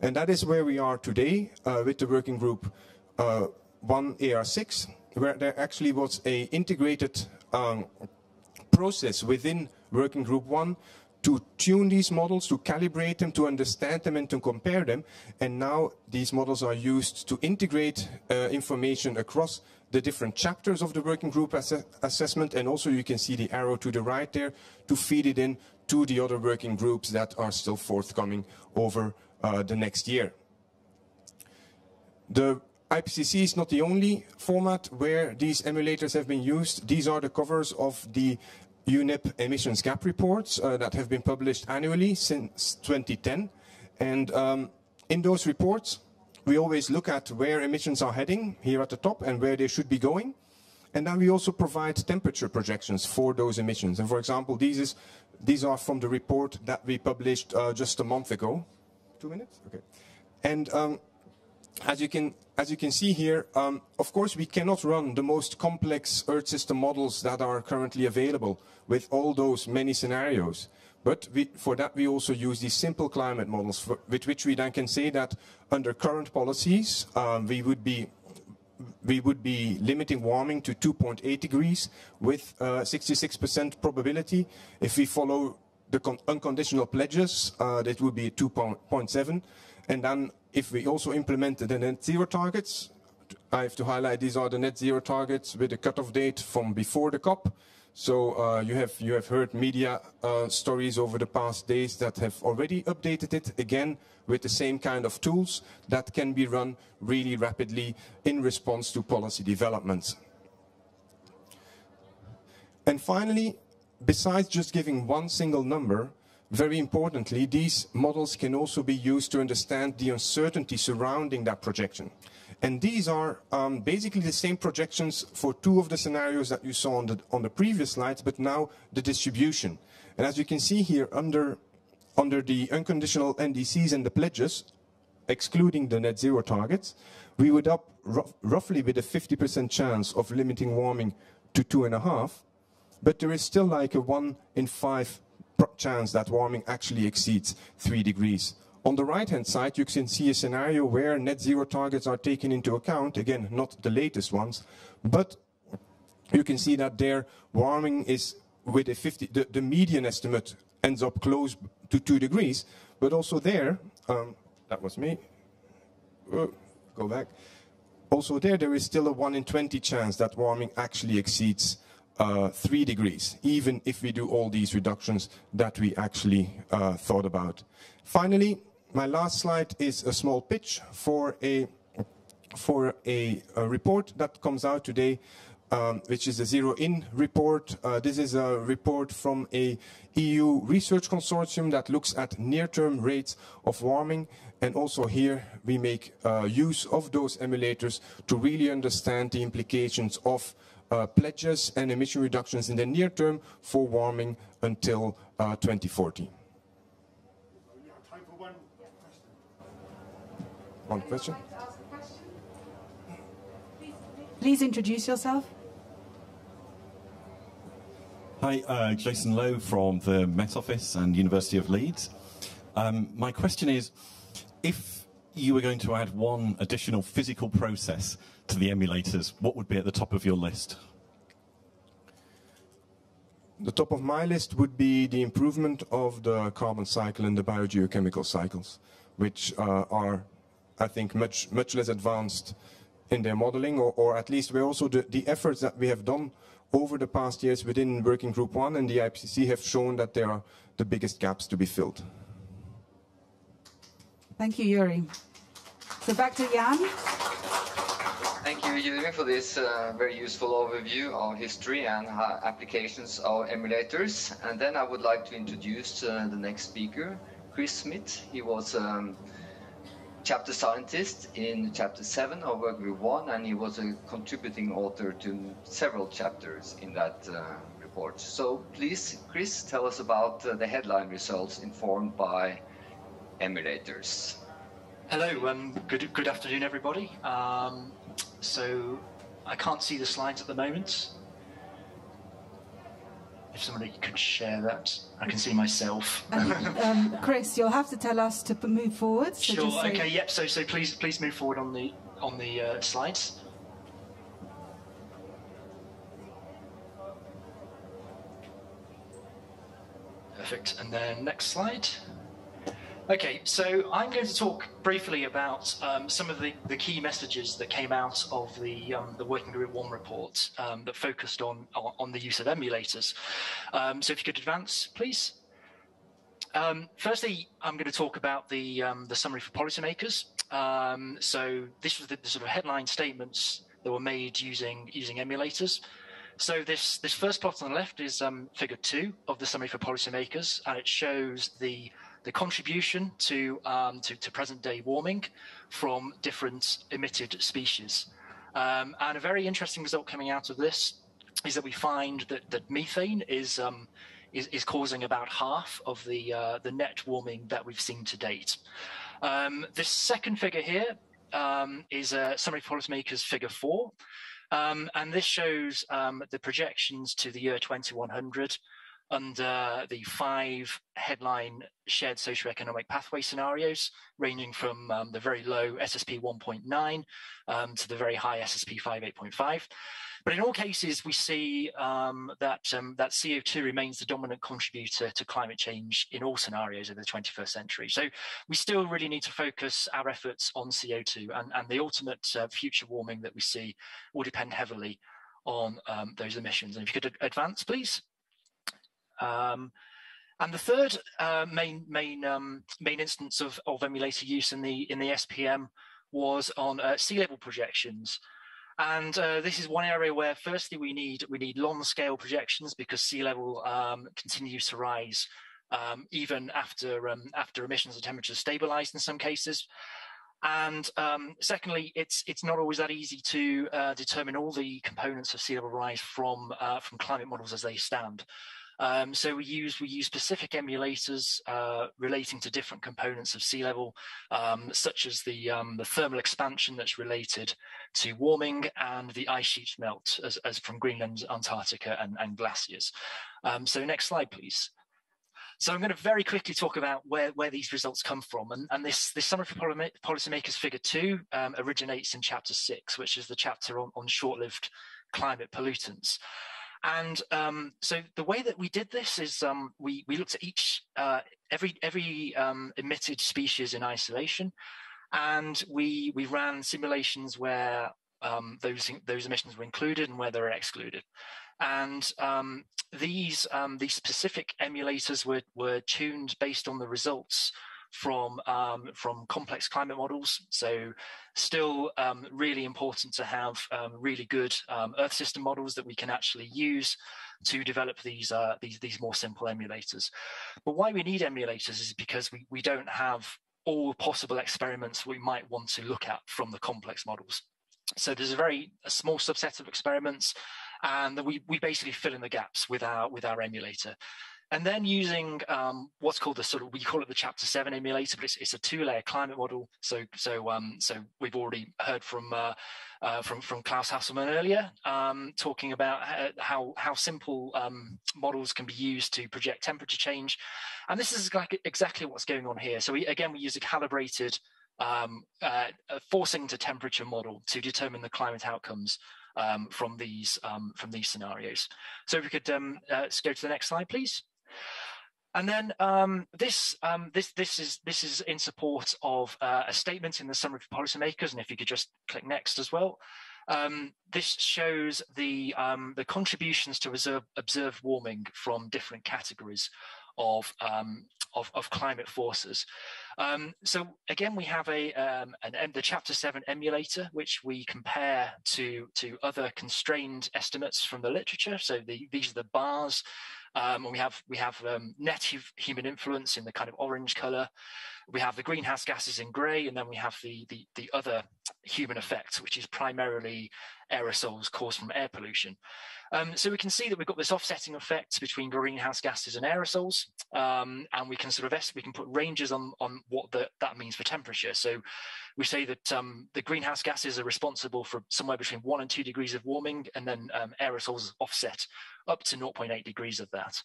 And that is where we are today uh, with the working group uh, 1AR6, where there actually was a integrated um, process within working group 1 to tune these models, to calibrate them, to understand them, and to compare them. And now these models are used to integrate uh, information across the different chapters of the working group ass assessment. And also you can see the arrow to the right there to feed it in to the other working groups that are still forthcoming over uh, the next year. The IPCC is not the only format where these emulators have been used. These are the covers of the UNEP emissions gap reports uh, that have been published annually since 2010. And um, in those reports, we always look at where emissions are heading here at the top and where they should be going. And then we also provide temperature projections for those emissions. And for example, these, is, these are from the report that we published uh, just a month ago. Two minutes? Okay. And um, as you can as you can see here, um, of course, we cannot run the most complex Earth system models that are currently available with all those many scenarios. But we, for that, we also use these simple climate models, for, with which we then can say that under current policies, um, we would be we would be limiting warming to 2.8 degrees with 66% uh, probability. If we follow the unconditional pledges, uh, that would be 2.7. And then if we also implemented the net zero targets, I have to highlight these are the net zero targets with a cutoff date from before the COP. So uh, you have you have heard media uh, stories over the past days that have already updated it again with the same kind of tools that can be run really rapidly in response to policy developments. And finally, besides just giving one single number, very importantly, these models can also be used to understand the uncertainty surrounding that projection. And these are um, basically the same projections for two of the scenarios that you saw on the, on the previous slides, but now the distribution. And as you can see here, under, under the unconditional NDCs and the pledges, excluding the net zero targets, we would up roughly with a 50% chance of limiting warming to two and a half, but there is still like a one in five chance that warming actually exceeds 3 degrees. On the right-hand side, you can see a scenario where net zero targets are taken into account, again, not the latest ones, but you can see that there warming is with a 50, the, the median estimate ends up close to 2 degrees, but also there, um, that was me, uh, go back, also there, there is still a 1 in 20 chance that warming actually exceeds uh, 3 degrees, even if we do all these reductions that we actually uh, thought about. Finally, my last slide is a small pitch for a, for a, a report that comes out today um, which is the Zero In report. Uh, this is a report from a EU research consortium that looks at near-term rates of warming. And also here we make uh, use of those emulators to really understand the implications of uh, pledges and emission reductions in the near term for warming until uh, 2040. One question? Please introduce yourself. Hi, uh, Jason Lowe from the Met Office and University of Leeds. Um, my question is, if you were going to add one additional physical process to the emulators, what would be at the top of your list? The top of my list would be the improvement of the carbon cycle and the biogeochemical cycles, which uh, are, I think, much, much less advanced in their modeling, or, or at least where also the, the efforts that we have done over the past years within Working Group 1 and the IPCC have shown that there are the biggest gaps to be filled. Thank you, Joeri. So back to Jan. Thank you, Joeri, for this uh, very useful overview of history and uh, applications of emulators. And then I would like to introduce uh, the next speaker, Chris Smith. He was um, chapter scientist in chapter 7 of Work Group 1, and he was a contributing author to several chapters in that uh, report. So please, Chris, tell us about uh, the headline results informed by emulators. Hello, um, good, good afternoon, everybody. Um, so I can't see the slides at the moment if somebody could share that. I can see myself. um, Chris, you'll have to tell us to move forward. So sure. Okay. Yep. So so please please move forward on the on the uh, slides. Perfect. And then next slide. Okay, so I'm going to talk briefly about um, some of the, the, key messages that came out of the, um, the Working Group 1 report um, that focused on, on the use of emulators. Um, so if you could advance, please. Um, firstly, I'm going to talk about the, um, the summary for policymakers. so this was the, the, sort of headline statements that were made using, using emulators. So this, this first plot on the left is figure two of the summary for policymakers, and it shows the the contribution to, um, to, to, present day warming from different emitted species. Um, and a very interesting result coming out of this is that we find that, that methane is, um, is, is, causing about half of the, uh, the net warming that we've seen to date. Um, this second figure here um, is a summary policymakers figure four. Um, and this shows the projections to the year 2100 under the five headline shared socioeconomic pathway scenarios, ranging from um, the very low SSP 1.9 um, to the very high SSP 5.8.5. But in all cases, we see um, that um, that CO2 remains the dominant contributor to climate change in all scenarios of the 21st century. So we still really need to focus our efforts on CO2 and, and the ultimate uh, future warming that we see will depend heavily on um, those emissions. And if you could advance, please. Um, and the third uh, main main um, main instance of, of emulator use in the in the SPM was on uh, sea level projections. And uh, this is one area where, firstly, we need we need long scale projections because sea level um, continues to rise um, even after um, after emissions and temperatures stabilised in some cases. And um, secondly, it's it's not always that easy to uh, determine all the components of sea level rise from uh, from climate models as they stand. Um, so we use we use specific emulators uh, relating to different components of sea level, um, such as the um, the thermal expansion that's related to warming and the ice sheet melt, as, as from Greenland, Antarctica, and, and glaciers. Um, so next slide, please. So I'm going to very quickly talk about where, where these results come from. And, and this, this summary for policymakers figure two um, originates in chapter six, which is the chapter on, on short-lived climate pollutants. And um, so the way that we did this is um, we we looked at each uh, every every um, emitted species in isolation, and we we ran simulations where um, those those emissions were included and where they were excluded. And um, these um, these specific emulators were were tuned based on the results from um, from complex climate models. So still um, really important to have um, really good um, Earth system models that we can actually use to develop these uh, these these more simple emulators. But why we need emulators is because we we don't have all possible experiments we might want to look at from the complex models. So there's a very a small subset of experiments, and we we basically fill in the gaps with our with our emulator and then using um, what's called the sort of we call it the chapter seven emulator, but it's, it's a two-layer climate model. So so um, so we've already heard from uh, uh, from from Klaus Hasselmann earlier, um, talking about how how simple um, models can be used to project temperature change, and this is like exactly what's going on here. So we, again, we use a calibrated um, uh, forcing to temperature model to determine the climate outcomes um, from these um, from these scenarios. So if we could um, uh, go to the next slide, please. And then um, this um, this this is this is in support of uh, a statement in the summary for policymakers. And if you could just click next as well. Um, this shows the um, the contributions to observe, observed warming from different categories of um, of, of, climate forces. Um, so again, we have a an, the Chapter Seven emulator, which we compare to to other constrained estimates from the literature. So the, these are the bars um, and we have we have um, net human influence in the kind of orange color. We have the greenhouse gases in grey, and then we have the, the, the other human effects, which is primarily aerosols caused from air pollution. Um, so we can see that we've got this offsetting effect between greenhouse gases and aerosols, um, and we can sort of we can put ranges on on what the, that means for temperature. So we say that um, the greenhouse gases are responsible for somewhere between one and two degrees of warming, and then um, aerosols offset up to 0.8 degrees of that.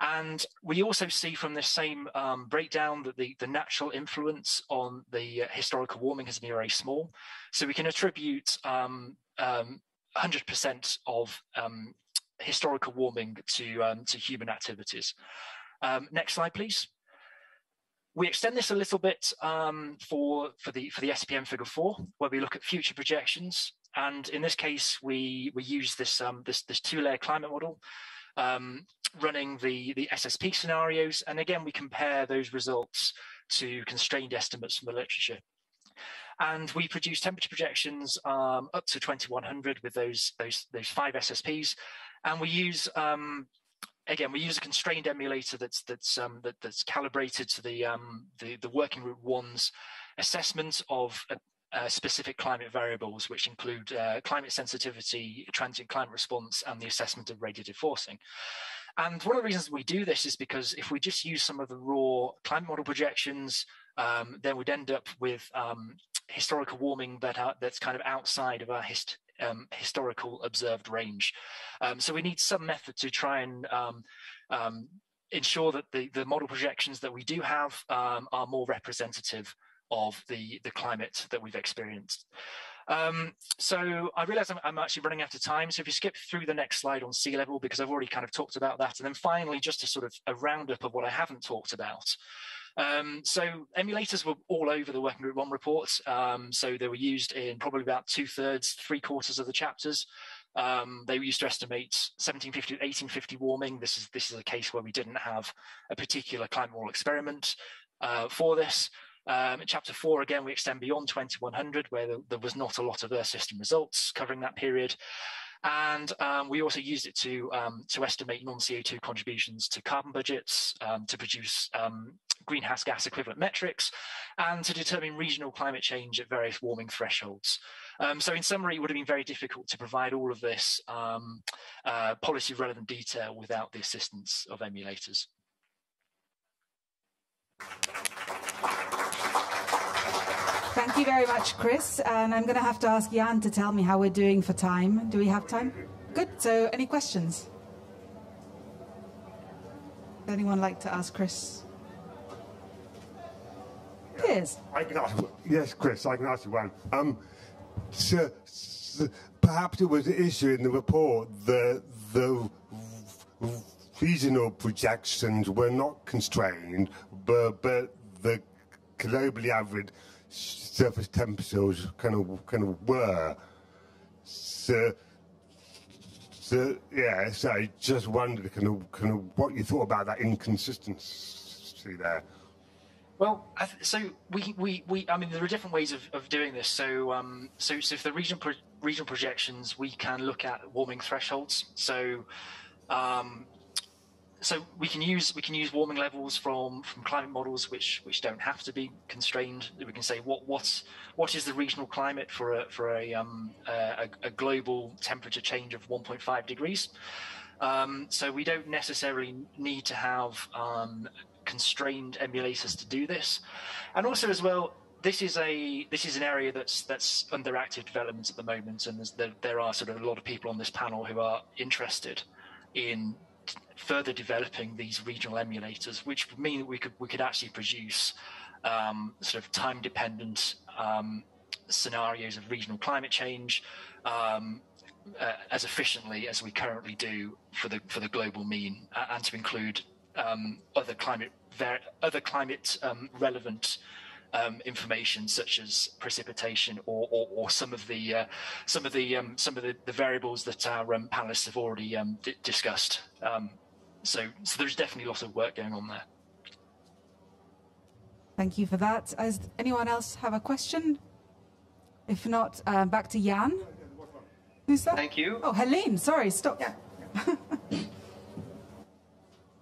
And we also see from this same um, breakdown that the, the natural influence on the uh, historical warming has been very small. So we can attribute um, um, 100% of um, historical warming to, um, to human activities. Um, next slide, please. We extend this a little bit for, for, the, for the SPM figure four, where we look at future projections. And in this case, we, we use this, this, this two-layer climate model um, running the, the SSP scenarios. And again, we compare those results to constrained estimates from the literature. And we produce temperature projections um, up to 2100 with those, those, those five SSPs. And we use, um, again, we use a constrained emulator that's, that's, um, that, that's calibrated to the, um, the, the working group one's assessment of uh, specific climate variables, which include uh, climate sensitivity, transient climate response, and the assessment of radiative forcing. And one of the reasons we do this is because if we just use some of the raw climate model projections, um, then we'd end up with um, historical warming that are, that's kind of outside of our hist um, historical observed range. Um, so we need some method to try and um, um, ensure that the, the model projections that we do have are more representative of the, the climate that we've experienced. Um, so I realize I'm, I'm, actually running out of time. So if you skip through the next slide on sea level, because I've already kind of talked about that. And then finally, just a sort of a roundup of what I haven't talked about. Um, so emulators were all over the Working Group 1 report. Um, so they were used in probably about two thirds, three quarters of the chapters. Um, they were used to estimate 1750 to 1850 warming. This is this is a case where we didn't have a particular climate model experiment uh, for this. Um, chapter four, again, we extend beyond 2100, where there, there was not a lot of Earth system results covering that period. And um, we also used it to um, to estimate non-CO2 contributions to carbon budgets, um, to produce um, greenhouse gas equivalent metrics, and to determine regional climate change at various warming thresholds. Um, so in summary, it would have been very difficult to provide all of this uh, policy relevant detail without the assistance of emulators. Thank you very much, Chris. And I'm going to have to ask Jan to tell me how we're doing for time. Do we have time? Good. So, any questions? Would anyone like to ask Chris? Piers. I can ask, yes, Chris, I can ask you one. Um, so, so perhaps it was an issue in the report that the regional projections were not constrained, but, but the globally average surface temperatures kind of kind of were. So, so yeah, so I just wondered kind of kind of what you thought about that inconsistency there. Well, so we, we, we, I mean, there are different ways of, of doing this. So, um, so, so for the regional pro regional projections, we can look at warming thresholds. So, um, so we can use we can use warming levels from from climate models which which don't have to be constrained. We can say what what's what is the regional climate for a for a um, a, a global temperature change of 1.5 degrees. Um, so we don't necessarily need to have um, constrained emulators to do this, and also as well. This is a this is an area that's that's under active development at the moment, and there, there are sort of a lot of people on this panel who are interested in further developing these regional emulators, which would mean that we could we could actually produce um, sort of time dependent um, scenarios of regional climate change um, uh, as efficiently as we currently do for the for the global mean, uh, and to include um, other climate other climate um, relevant um, information such as precipitation or, or, or some of the uh, some of the um, some of the, the, variables that our um, panelists have already um, discussed. Um, so, so there's definitely lots of work going on there. Thank you for that. Does anyone else have a question? If not, uh, back to Jan. Who's that? Thank you. Oh, Helene. Sorry, stop. Yeah.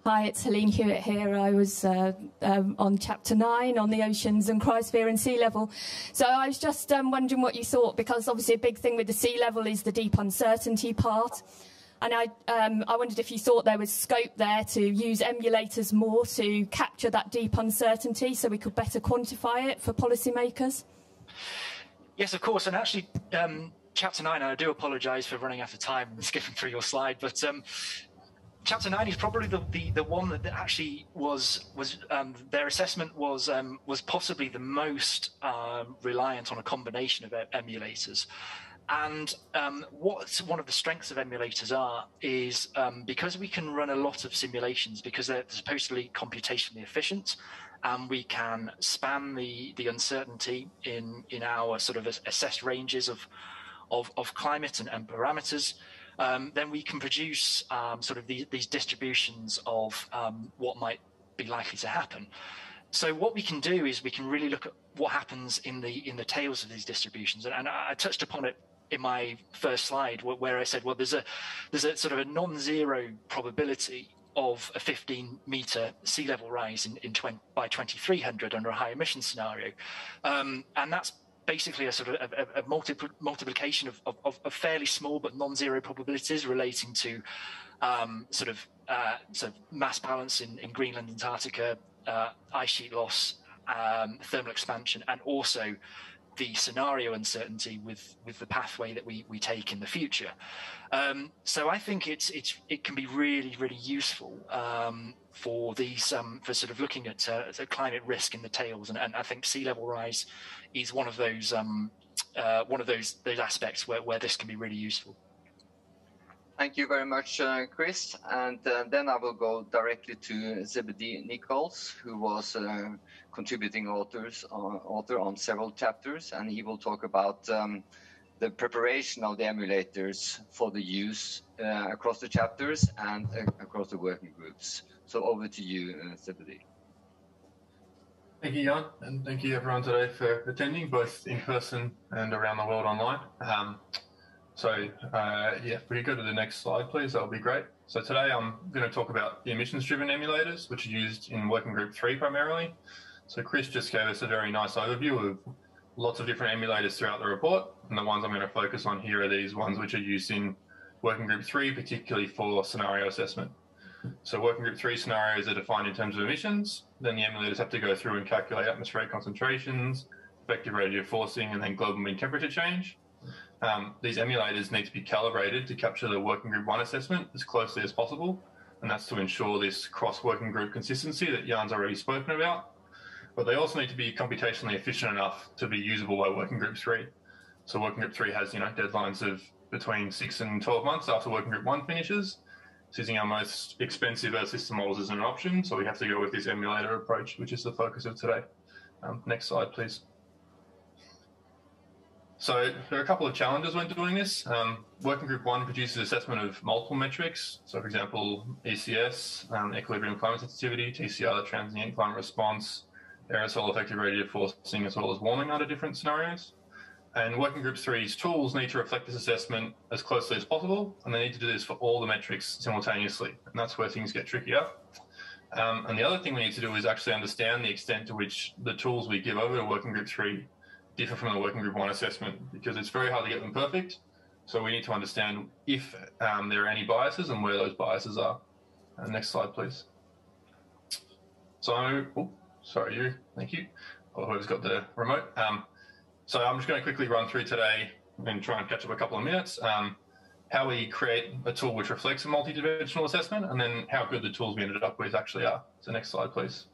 Hi, it's Helene Hewitt here. I was uh, um, on chapter nine on the oceans and cryosphere and sea level. So I was just um, wondering what you thought, because obviously a big thing with the sea level is the deep uncertainty part. And I, um, I wondered if you thought there was scope there to use emulators more to capture that deep uncertainty so we could better quantify it for policymakers. Yes, of course. And actually, um, chapter nine, I do apologise for running out of time and skipping through your slide, but um, chapter nine is probably the, the, the one that actually was was um, their assessment was um, was possibly the most um, reliant on a combination of emulators. And um, what one of the strengths of emulators are is um, because we can run a lot of simulations because they're supposedly computationally efficient, and we can span the the uncertainty in in our sort of assessed ranges of of, of climate and, and parameters um, then we can produce um, sort of the, these distributions of um, what might be likely to happen. So what we can do is we can really look at what happens in the in the tails of these distributions, and, and I touched upon it in my first slide where I said, well, there's a there's a sort of a non-zero probability of a 15 meter sea level rise in, in 20, by 2300 under a high emission scenario, um, and that's basically a sort of a, a multiplication of, of, of, fairly small but non-zero probabilities relating to um, sort of uh, sort of mass balance in, in Greenland, Antarctica, uh, ice sheet loss, um, thermal expansion, and also the scenario uncertainty with with the pathway that we we take in the future. Um, so I think it's it's it can be really really useful um, for these um, for sort of looking at uh, climate risk in the tails, and, and I think sea level rise is one of those um, uh, one of those those aspects where, where this can be really useful. Thank you very much, uh, Chris. And uh, then I will go directly to Zebedee Nicholls, who was uh, contributing authors uh, author on several chapters, and he will talk about um, the preparation of the emulators for the use uh, across the chapters and across the working groups. So over to you, Zebedee. Thank you, Jan, and thank you everyone today for attending, both in person and around the world online. Um, so, uh, yeah, if we go to the next slide, please, that would be great. So today I'm going to talk about the emissions-driven emulators, which are used in Working Group 3 primarily. So Chris just gave us a very nice overview of lots of different emulators throughout the report, and the ones I'm going to focus on here are these ones which are used in Working Group 3, particularly for scenario assessment. So working group three scenarios are defined in terms of emissions. Then the emulators have to go through and calculate atmospheric concentrations, effective radiative forcing, and then global mean temperature change. Um, these emulators need to be calibrated to capture the working group one assessment as closely as possible. And that's to ensure this cross working group consistency that Jan's already spoken about. But they also need to be computationally efficient enough to be usable by working group three. So working group three has, you know, deadlines of between six and 12 months after working group one finishes. Using our most expensive system models as an option, so we have to go with this emulator approach, which is the focus of today. Um, next slide, please. So there are a couple of challenges when doing this. Um, working group one produces assessment of multiple metrics. So for example, ECS, um, equilibrium climate sensitivity, TCR, transient climate response, aerosol effective radiative forcing, as well as warming under different scenarios. And working group three's tools need to reflect this assessment as closely as possible, and they need to do this for all the metrics simultaneously. And that's where things get trickier. Um, and the other thing we need to do is actually understand the extent to which the tools we give over to working group three differ from the working group one assessment because it's very hard to get them perfect. So we need to understand if um, there are any biases and where those biases are. Uh, next slide, please. So, oh, sorry, you, thank you. Or whoever's got the remote. Um, so I'm just going to quickly run through today and try and catch up a couple of minutes. Um, how we create a tool which reflects a multi-dimensional assessment, and then how good the tools we ended up with actually are. So next slide, please.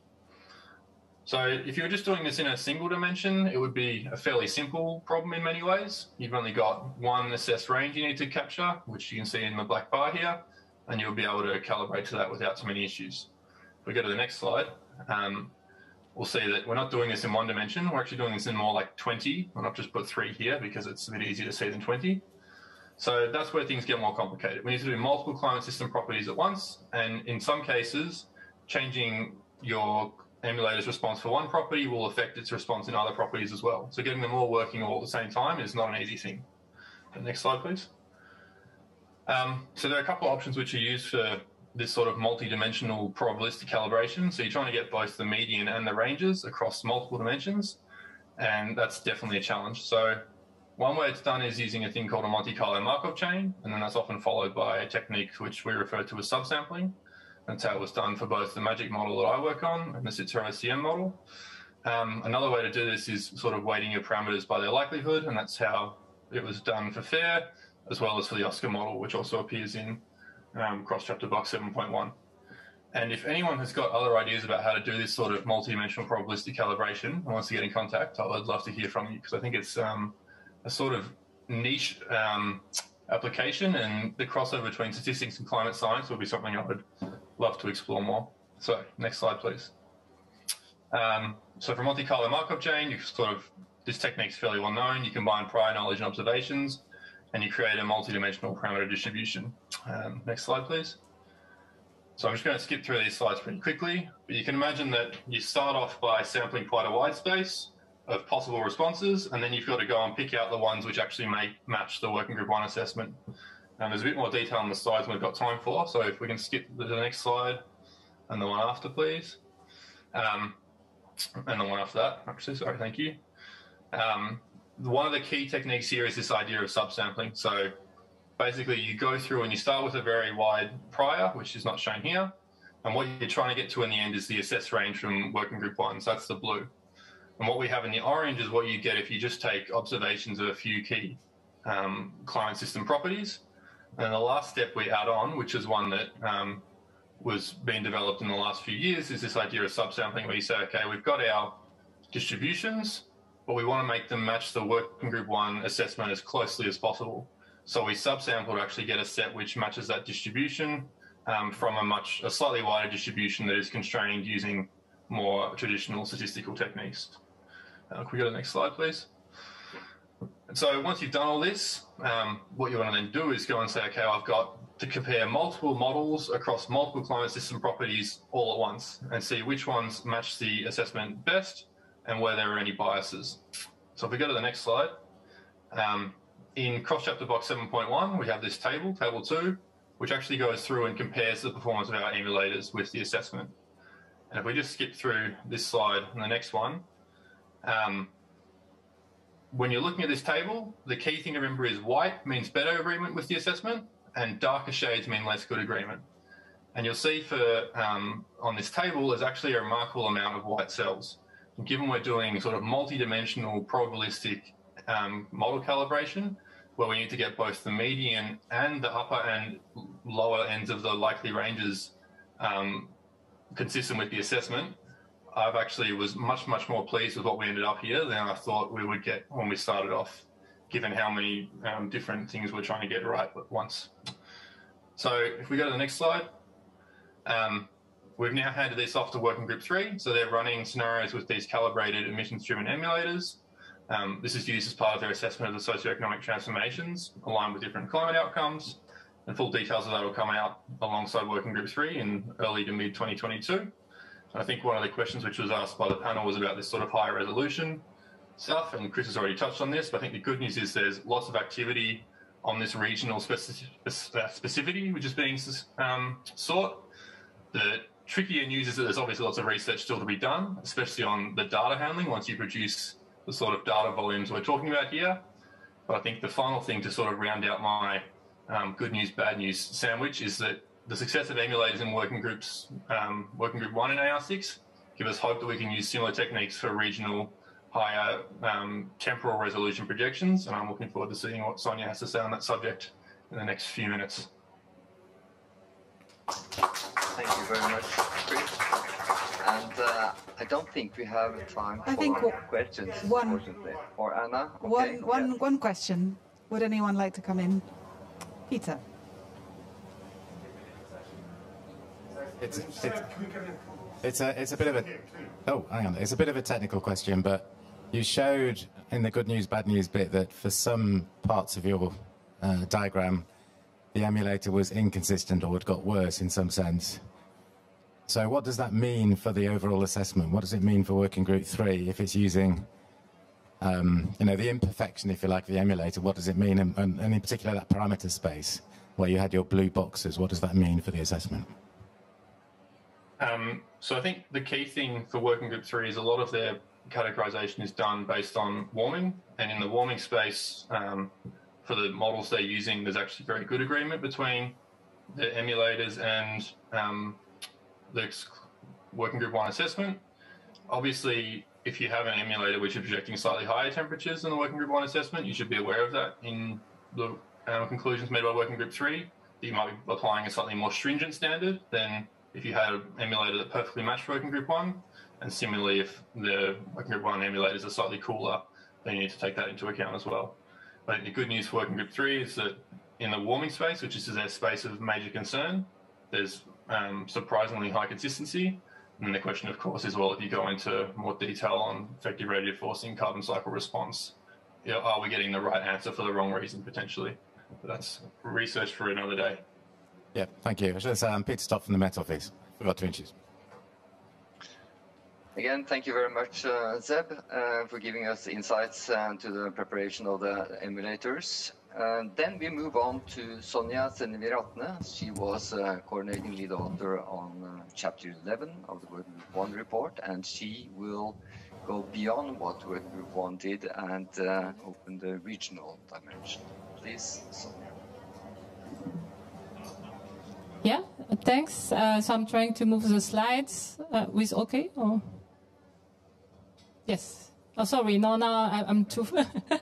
So if you were just doing this in a single dimension, it would be a fairly simple problem in many ways. You've only got one assessed range you need to capture, which you can see in the black bar here, and you'll be able to calibrate to that without too many issues. If we go to the next slide, um, we'll see that we're not doing this in one dimension. We're actually doing this in more like 20. We'll not just put three here because it's a bit easier to see than 20. So that's where things get more complicated. We need to do multiple climate system properties at once, and in some cases, changing your emulator's response for one property will affect its response in other properties as well. So getting them all working all at the same time is not an easy thing. Next slide, please. Um, so there are a couple of options which are used for this sort of multi-dimensional probabilistic calibration. So you're trying to get both the median and the ranges across multiple dimensions, and that's definitely a challenge. So one way it's done is using a thing called a Monte Carlo Markov chain, and then that's often followed by a technique which we refer to as subsampling. That's how it was done for both the MAGICC model that I work on and the CICERO SCM model. Um, another way to do this is sort of weighting your parameters by their likelihood, and that's how it was done for FaIR, as well as for the OSCAR model, which also appears in um, cross chapter box 7.1. And if anyone has got other ideas about how to do this sort of multidimensional probabilistic calibration and wants to get in contact, I'd love to hear from you because I think it's um, a sort of niche um, application, and the crossover between statistics and climate science will be something I would love to explore more. So, next slide, please. Um, so, for Monte Carlo Markov chain, you sort of this technique is fairly well known. You combine prior knowledge and observations, and you create a multi-dimensional parameter distribution. Um, next slide, please. So I'm just going to skip through these slides pretty quickly, but you can imagine that you start off by sampling quite a wide space of possible responses, and then you've got to go and pick out the ones which actually make match the working group one assessment. And there's a bit more detail on the slides we've got time for, so if we can skip to the next slide and the one after, please. Um, and the one after that, actually, sorry, thank you. Um, one of the key techniques here is this idea of subsampling. So basically, you go through and you start with a very wide prior, which is not shown here. And what you're trying to get to in the end is the assessed range from working group one. So that's the blue. And what we have in the orange is what you get if you just take observations of a few key um, climate system properties. And the last step we add on, which is one that um, was being developed in the last few years, is this idea of subsampling where you say, okay, we've got our distributions, but we want to make them match the working group one assessment as closely as possible. So we subsample to actually get a set which matches that distribution um, from a much a slightly wider distribution that is constrained using more traditional statistical techniques. Uh, can we go to the next slide, please? And so once you've done all this, um, what you want to then do is go and say, okay, I've got to compare multiple models across multiple climate system properties all at once and see which ones match the assessment best and where there are any biases. So if we go to the next slide, um, in cross chapter box 7.1, we have this table, table 2, which actually goes through and compares the performance of our emulators with the assessment. And if we just skip through this slide and the next one, um, when you're looking at this table, the key thing to remember is white means better agreement with the assessment, and darker shades mean less good agreement. And you'll see for um, on this table, there's actually a remarkable amount of white cells. Given we're doing sort of multi-dimensional probabilistic um, model calibration, where we need to get both the median and the upper and lower ends of the likely ranges um, consistent with the assessment, I've actually was much, much more pleased with what we ended up here than I thought we would get when we started off. given how many um, different things we're trying to get right at once. So if we go to the next slide, um, we've now handed this off to Working Group 3. So they're running scenarios with these calibrated emissions-driven emulators. Um, this is used as part of their assessment of the socioeconomic transformations aligned with different climate outcomes. And full details of that will come out alongside Working Group 3 in early to mid 2022. I think one of the questions which was asked by the panel was about this sort of higher resolution stuff, and Chris has already touched on this, but I think the good news is there's lots of activity on this regional specificity which is being um, sought. The trickier news is that there's obviously lots of research still to be done, especially on the data handling once you produce the sort of data volumes we're talking about here. But I think the final thing to sort of round out my um, good news, bad news sandwich is that the success of emulators in working groups, um, working group one in AR6, give us hope that we can use similar techniques for regional higher um, temporal resolution projections. And I'm looking forward to seeing what Sonia has to say on that subject in the next few minutes. Thank you very much, Chris. And uh, I don't think we have time I for think questions, one- unfortunately. Or Anna? Okay, One, yeah. one, one question. Would anyone like to come in? Peter. It's, it's, it's a it's a bit of a oh hang on it's a bit of a technical question, but you showed in the good news bad news bit that for some parts of your uh, diagram, the emulator was inconsistent or it got worse in some sense. So what does that mean for the overall assessment? What does it mean for working group three if it's using um, you know the imperfection, if you like, the emulator? What does it mean, and, and, and in particular that parameter space where you had your blue boxes? What does that mean for the assessment? Um, so I think the key thing for working group three is a lot of their categorization is done based on warming, and in the warming space, um, for the models they're using, there's actually very good agreement between the emulators and um, the working group one assessment. Obviously, if you have an emulator which is projecting slightly higher temperatures than the working group one assessment, you should be aware of that in the conclusions made by working group three. That you might be applying a slightly more stringent standard than if you had an emulator that perfectly matched working group one. And similarly, if the working group one emulators are slightly cooler, then you need to take that into account as well. But the good news for working group three is that in the warming space, which is their space of major concern, there's um, surprisingly high consistency. And the question, of course, is well, if you go into more detail on effective radiative forcing carbon cycle response, you know, are we getting the right answer for the wrong reason potentially? But that's research for another day. Yeah, thank you. I should say Peter Stott from the Met Office. Forgot to introduce. Again, thank you very much, uh, Zeb, uh, for giving us insights uh, to the preparation of the emulators. Uh, then we move on to Sonia Seneviratne. She was uh, coordinating lead author on uh, chapter 11 of the Working Group 1 report, and she will go beyond what Working Group 1 did and open the regional dimension. Please, Sonia. Yeah, thanks. Uh, so I'm trying to move the slides uh, with OK or yes. Oh, sorry. No, no, I, I'm too.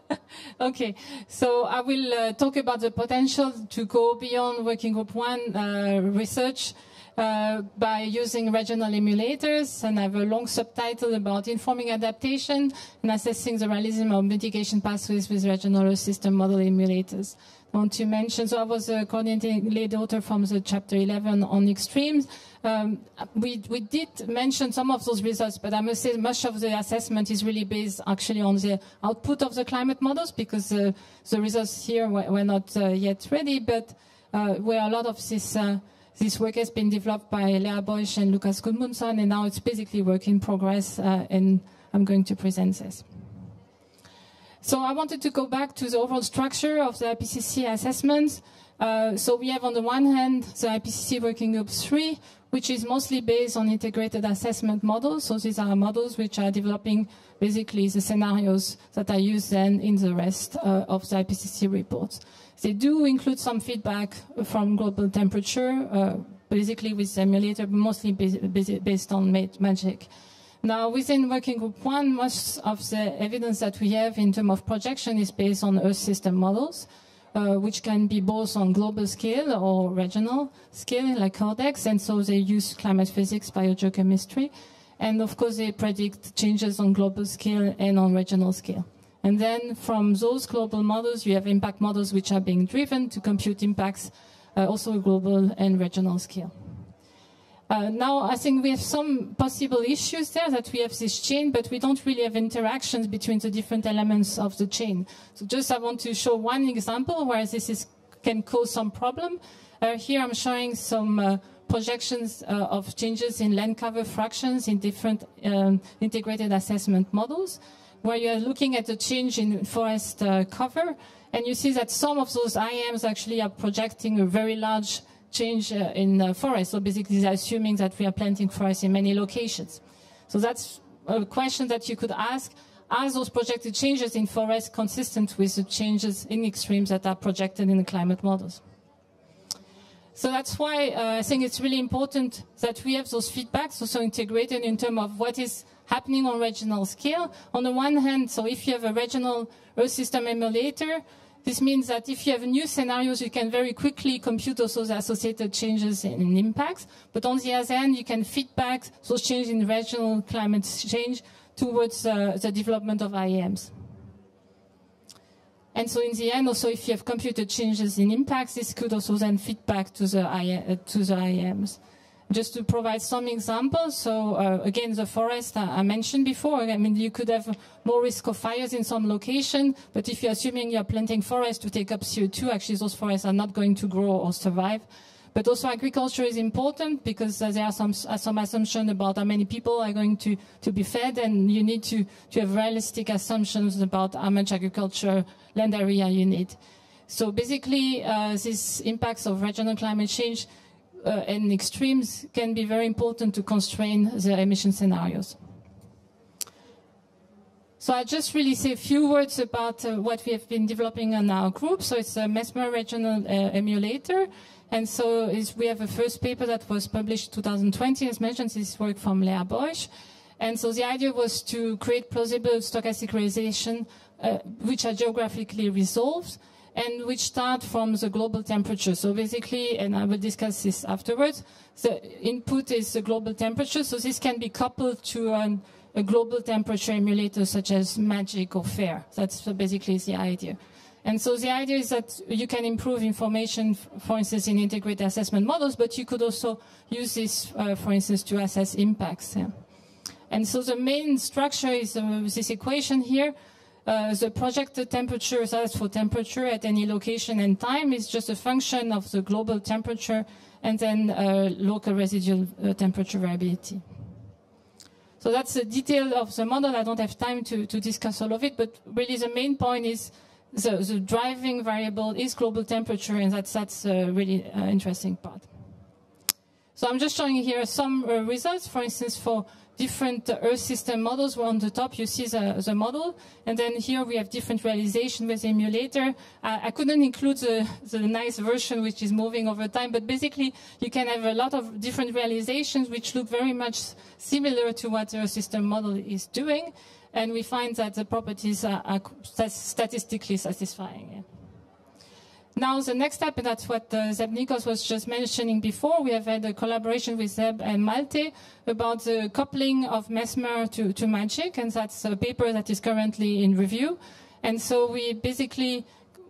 okay. So I will uh, talk about the potential to go beyond Working Group One uh, research. Uh, by using regional emulators and I have a long subtitle about informing adaptation and assessing the realism of mitigation pathways with regional system model emulators want to mention. So I was a coordinating lead author from the chapter 11 on extremes. Um, we, we did mention some of those results, but I must say much of the assessment is really based actually on the output of the climate models because uh, the results here were, were not uh, yet ready, but uh, where a lot of this uh, this work has been developed by Lea Beusch and Lukas Gudmundsson, and now it's basically work in progress, uh, and I'm going to present this. So I wanted to go back to the overall structure of the IPCC assessment. Uh, so we have on the one hand the IPCC Working Group 3, which is mostly based on integrated assessment models. So these are models which are developing basically the scenarios that are used then in the rest uh, of the IPCC reports. They do include some feedback from global temperature, uh, basically with emulator, but mostly based on MAGICC. Now, within Working Group 1, most of the evidence that we have in terms of projection is based on Earth system models, uh, which can be both on global scale or regional scale, like CORDEX, and so they use climate physics, biogeochemistry, and of course they predict changes on global scale and on regional scale. And then from those global models, you have impact models which are being driven to compute impacts uh, also global and regional scale. Uh, now, I think we have some possible issues there that we have this chain, but we don't really have interactions between the different elements of the chain. So just I want to show one example where this is, can cause some problem. Uh, here I'm showing some uh, projections uh, of changes in land cover fractions in different um, integrated assessment models, where you're looking at the change in forest uh, cover, and you see that some of those IAMs actually are projecting a very large change uh, in uh, forest. So basically, they're assuming that we are planting forests in many locations. So that's a question that you could ask. Are those projected changes in forest consistent with the changes in extremes that are projected in the climate models? So that's why uh, I think it's really important that we have those feedbacks also integrated in terms of what is happening on regional scale. On the one hand, so if you have a regional Earth system emulator, this means that if you have new scenarios, you can very quickly compute also the associated changes in impacts. But on the other hand, you can feedback those changes in regional climate change towards uh, the development of IAMs. And so in the end, also if you have computed changes in impacts, this could also then feed back to the, I, uh, to the IAMs. Just to provide some examples, so uh, again, the forest I, I mentioned before, I mean, you could have more risk of fires in some location, but if you're assuming you're planting forests to take up CO2, actually those forests are not going to grow or survive. But also agriculture is important because uh, there are some, uh, some assumptions about how many people are going to, to be fed and you need to, to have realistic assumptions about how much agriculture land area you need. So basically, uh, these impacts of regional climate change uh, and extremes can be very important to constrain the emission scenarios. So I just really say a few words about uh, what we have been developing in our group. So it's a MESMER regional uh, emulator. And so we have a first paper that was published 2020, as mentioned, this work from Lea Beusch. And so the idea was to create plausible stochastic realization uh, which are geographically resolved and which start from the global temperature. So basically, and I will discuss this afterwards, the input is the global temperature. So this can be coupled to an, a global temperature emulator such as MAGICC or FaIR. That's basically the idea. And so the idea is that you can improve information, for instance, in integrated assessment models, but you could also use this, uh, for instance, to assess impacts. Yeah. And so the main structure is uh, this equation here. Uh, the projected temperature for temperature at any location and time is just a function of the global temperature and then uh, local residual uh, temperature variability. So that's the detail of the model. I don't have time to, to discuss all of it, but really the main point is the, the driving variable is global temperature, and that's, that's a really uh, interesting part. So I'm just showing here some uh, results, for instance, for different Earth system models. Where on the top you see the, the model, and then here we have different realization with emulator. Uh, I couldn't include the, the nice version which is moving over time, but basically you can have a lot of different realizations which look very much similar to what the Earth system model is doing, and we find that the properties are, are statistically satisfying. Yeah. Now, the next step, and that's what uh, Zeb Nicholls was just mentioning before, we have had a collaboration with Zeb and Malte about the coupling of MESMER to, to MAGICC, and that's a paper that is currently in review. And so we basically,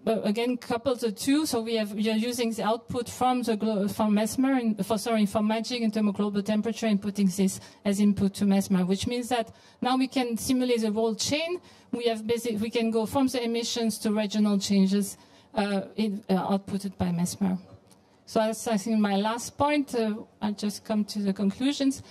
uh, again, couple the two. So we, have, we are using the output from the from MESMER, and, for, sorry, from MAGICC in terms of global temperature and putting this as input to MESMER, which means that now we can simulate the whole chain. We, have basic, we can go from the emissions to regional changes in, uh, outputted by MESMER. So I think, my last point. Uh, I'll just come to the conclusions.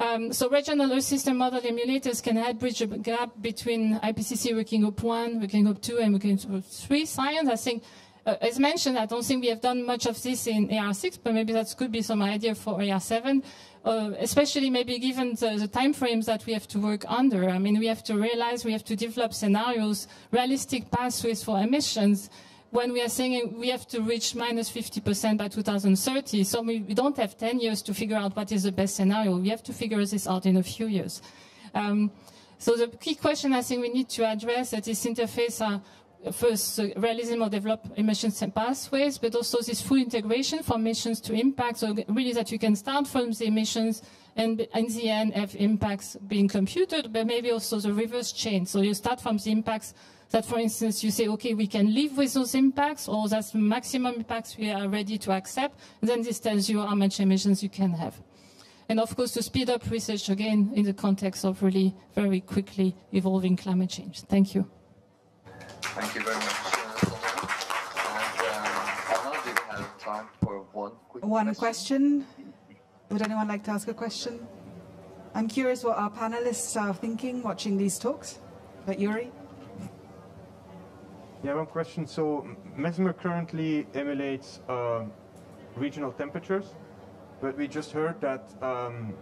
Um, so regional Earth system model emulators can help bridge a gap between IPCC Working Group 1, Working Group 2, and Working Group 3 science. I think, uh, as mentioned, I don't think we have done much of this in AR6, but maybe that could be some idea for AR7, uh, especially maybe given the, the time frames that we have to work under. I mean, we have to realize we have to develop scenarios, realistic pathways for emissions, when we are saying we have to reach minus 50% by 2030, so we, we, don't have 10 years to figure out what is the best scenario. We have to figure this out in a few years. Um, so the key question I think we need to address at this interface are first the realism of develop emissions and pathways, but also this full integration from emissions to impact. So really that you can start from the emissions and in the end have impacts being computed, but maybe also the reverse chain. So you start from the impacts that, for instance, you say, okay, we can live with those impacts, or that's the maximum impacts we are ready to accept. And then this tells you how much emissions you can have. And of course, to speed up research again in the context of really very quickly evolving climate change. Thank you. Thank you very much. Uh, I um, now do have time for one quick One question. Would anyone like to ask a question? I'm curious what our panelists are thinking watching these talks. But Joeri? Yeah, one question. So Mesmer currently emulates uh, regional temperatures, but we just heard that um,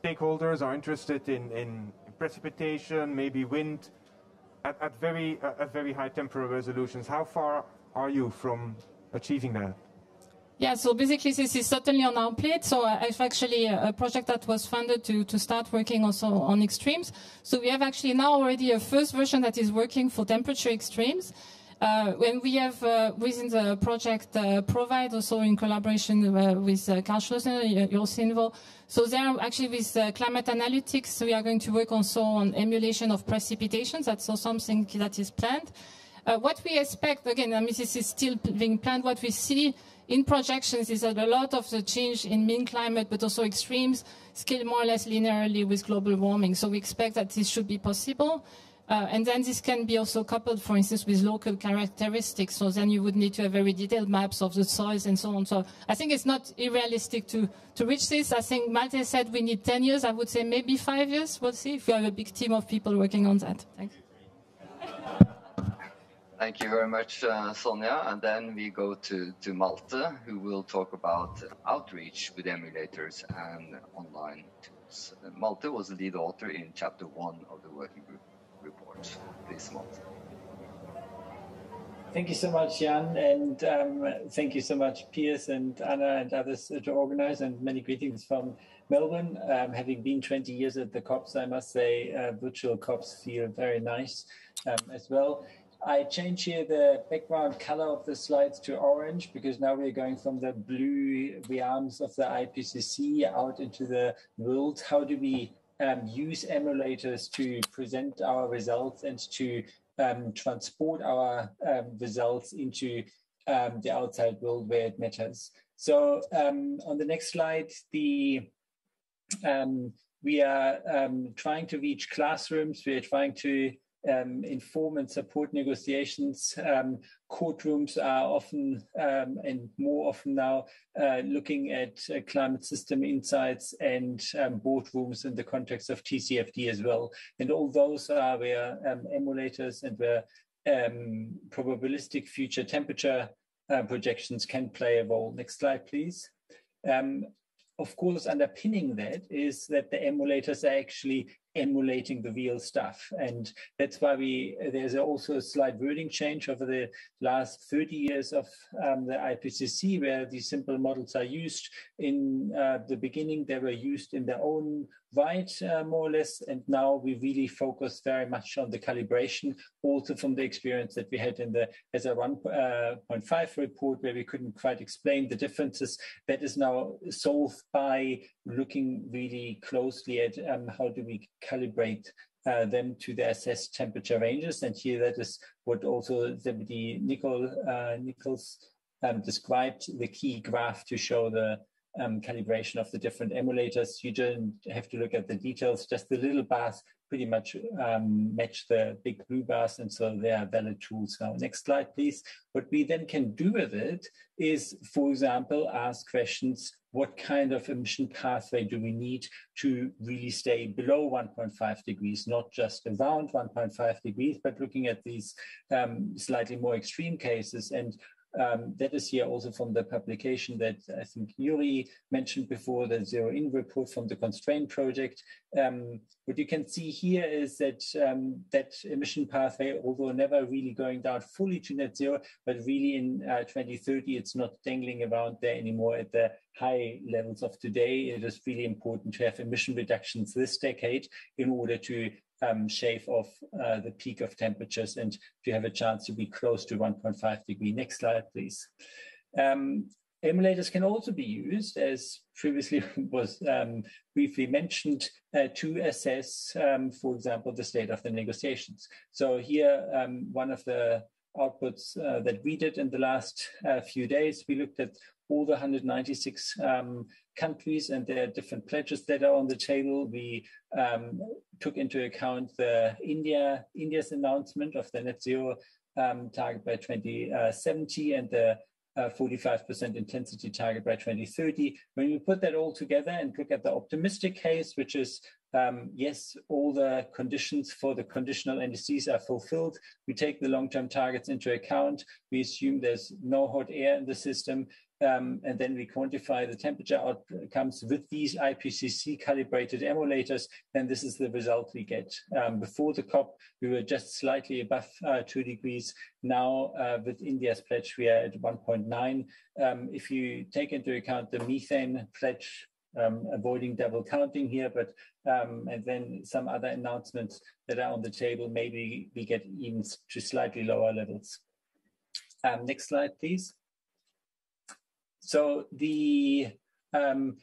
stakeholders are interested in, in precipitation, maybe wind, at, at very uh, at very high temporal resolutions. How far are you from achieving that? Yeah, so basically this is certainly on our plate. So uh, it's actually a project that was funded to, to start working also on extremes. So we have actually now already a first version that is working for temperature extremes. Uh, when we have uh, within the project uh, provide also in collaboration uh, with uh, Carl Schleussner, Yosinvo. So there actually with uh, climate analytics, we are going to work also on emulation of precipitation. That's also something that is planned. what we expect, again, I mean, this is still being planned. What we see in projections is that a lot of the change in mean climate, but also extremes, scale more or less linearly with global warming. So we expect that this should be possible. Uh, and then this can be also coupled, for instance, with local characteristics. So then you would need to have very detailed maps of the soils and so on. So I think it's not unrealistic to, to reach this. I think Malte said we need 10 years. I would say maybe five years. We'll see if we have a big team of people working on that. Thanks. Thank you very much, uh, Sonia. And then we go to, to Malte, who will talk about outreach with emulators and online tools. Malte was the lead author in chapter one of the working group report. Please, Malte. Thank you so much, Jan, and um, thank you so much, Piers and Anna and others to organize, and many greetings from Melbourne. Um, having been 20 years at the COPs, I must say uh, virtual COPs feel very nice um, as well. I change here the background color of the slides to orange because now we're going from the blue realms of the IPCC out into the world. How do we um, use emulators to present our results and to um, transport our um, results into um, the outside world where it matters? So um, on the next slide, the um, we are trying to reach classrooms. We are trying to um, inform and support negotiations. Um, courtrooms are often um, and more often now uh, looking at uh, climate system insights and um, boardrooms in the context of TCFD as well. And all those are where um, emulators and where um, probabilistic future temperature uh, projections can play a role. Next slide, please. Of course, underpinning that is that the emulators are actually emulating the real stuff. And that's why we there's also a slight wording change over the last 30 years of um, the IPCC, where these simple models are used. In uh, the beginning, they were used in their own right, uh, more or less, and now we really focus very much on the calibration, also from the experience that we had in the ESA 1.5 uh, report, where we couldn't quite explain the differences. That is now solved by looking really closely at um, how do we calibrate uh, them to the assessed temperature ranges. And here that is what also Nicol, uh, Nicholls um, described, the key graph to show the um, calibration of the different emulators. You don't have to look at the details, just the little bars pretty much um, match the big blue bars, and so they are valid tools now. Next slide, please. What we then can do with it is, for example, ask questions, what kind of emission pathway do we need to really stay below 1.5 degrees, not just around 1.5 degrees, but looking at these um, slightly more extreme cases and um, that is here also from the publication that I think Joeri mentioned before, the Zero In report from the CONSTRAIN project. Um, what you can see here is that um, that emission pathway, although never really going down fully to net zero, but really in uh, 2030, it's not dangling around there anymore at the high levels of today. It is really important to have emission reductions this decade in order to um, shave off uh, the peak of temperatures and to have a chance to be close to 1.5 degree. Next slide, please. Um, emulators can also be used, as previously was um, briefly mentioned, uh, to assess, um, for example, the state of the negotiations. So here, um, one of the outputs uh, that we did in the last uh, few days, we looked at all the 196 um, countries and their different pledges that are on the table. We um, took into account the India India's announcement of the net zero um, target by 2070 and the 45% uh, intensity target by 2030. When we put that all together and look at the optimistic case, which is um, yes, all the conditions for the conditional NDCs are fulfilled. We take the long-term targets into account. We assume there's no hot air in the system. Um, and then we quantify the temperature outcomes with these IPCC calibrated emulators, then this is the result we get. Um, before the COP, we were just slightly above uh, two degrees. Now, uh, with India's pledge, we are at 1.9. Um, if you take into account the methane pledge, um, avoiding double counting here, but um, and then some other announcements that are on the table, maybe we get even to slightly lower levels. Um, next slide, please. So the um,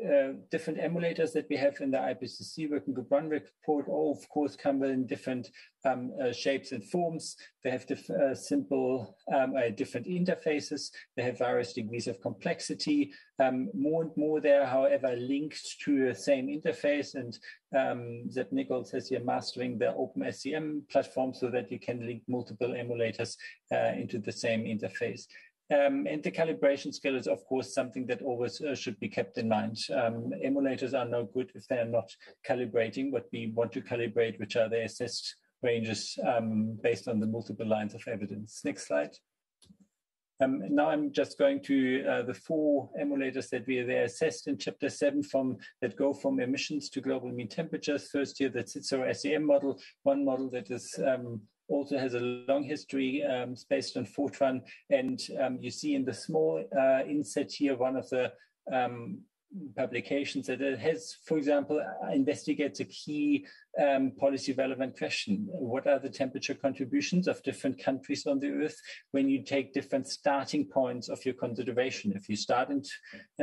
uh, different emulators that we have in the IPCC working group one report all of course come in different um, uh, shapes and forms. They have uh, simple um, uh, different interfaces. They have various degrees of complexity. Um, more and more there, however, linked to the same interface. And um, Zeb Nicholls has here mastering the OpenSCM platform so that you can link multiple emulators uh, into the same interface. Um, and the calibration skill is, of course, something that always uh, should be kept in mind. Um, emulators are no good if they are not calibrating what we want to calibrate, which are the assessed ranges um, based on the multiple lines of evidence. Next slide. Um, now I'm just going to uh, the four emulators that we are there assessed in chapter seven from that go from emissions to global mean temperatures. First here, the CICERO SCM model, one model that is um, also has a long history um, based on Fortran. And um, you see in the small uh, inset here, one of the um, publications that it has, for example, investigates a key um, policy relevant question. What are the temperature contributions of different countries on the earth when you take different starting points of your consideration? If you start in,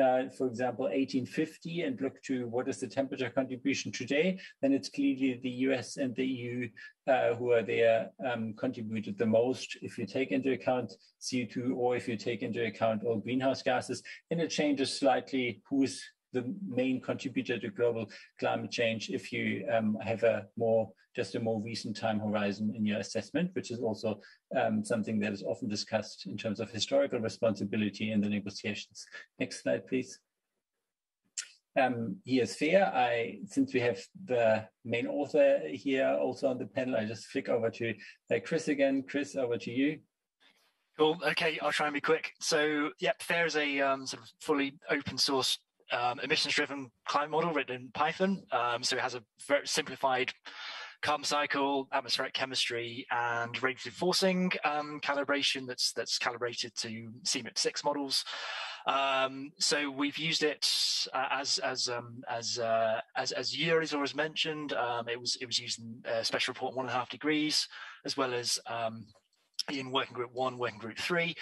uh, for example, 1850 and look to what is the temperature contribution today, then it's clearly the US and the EU uh, who are there um, contributed the most. If you take into account CO2 or if you take into account all greenhouse gases, And it changes slightly who's the main contributor to global climate change if you um, have a more just a more recent time horizon in your assessment, which is also um, something that is often discussed in terms of historical responsibility in the negotiations. Next slide, please. Um, here's FaIR. I, since we have the main author here also on the panel, I just flick over to uh, Chris again. Chris, over to you. Cool. Okay, I'll try and be quick. So, yep, FaIR is a um, sort of fully open source um, emissions-driven climate model written in Python. Um, so it has a very simplified carbon cycle, atmospheric chemistry, and radiative forcing um, calibration that's that's calibrated to CMIP6 models. Um, so we've used it uh, as as um, as uh, as as always mentioned. Um, it was it was used in uh, special report one and a half degrees, as well as um, in working group one, working group three.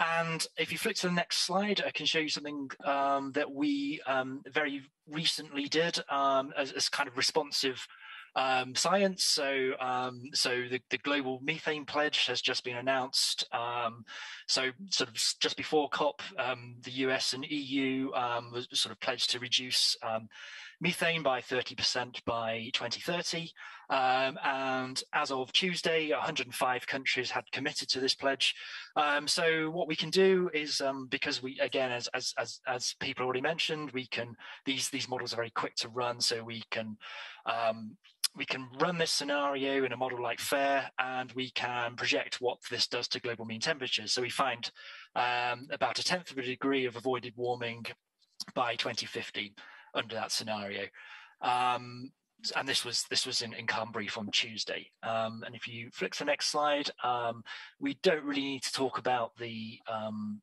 And if you flick to the next slide, I can show you something um, that we um, very recently did um, as, as, kind of responsive um, science. So, um, so the, the, global methane pledge has just been announced. Um, so, sort of just before COP, the US and EU was sort of pledged to reduce methane by 30% by 2030. Um, and as of Tuesday, 105 countries had committed to this pledge. Um, so what we can do is, um, because we, again, as, as, as, as, people already mentioned, we can, these, these models are very quick to run, so we can, um, we can run this scenario in a model like FaIR and we can project what this does to global mean temperatures. So we find um, about a tenth of a degree of avoided warming by 2050 under that scenario. Um, and this was this was in, in on Tuesday. Um, and if you flick to the next slide, um, we don't really need to talk about the um,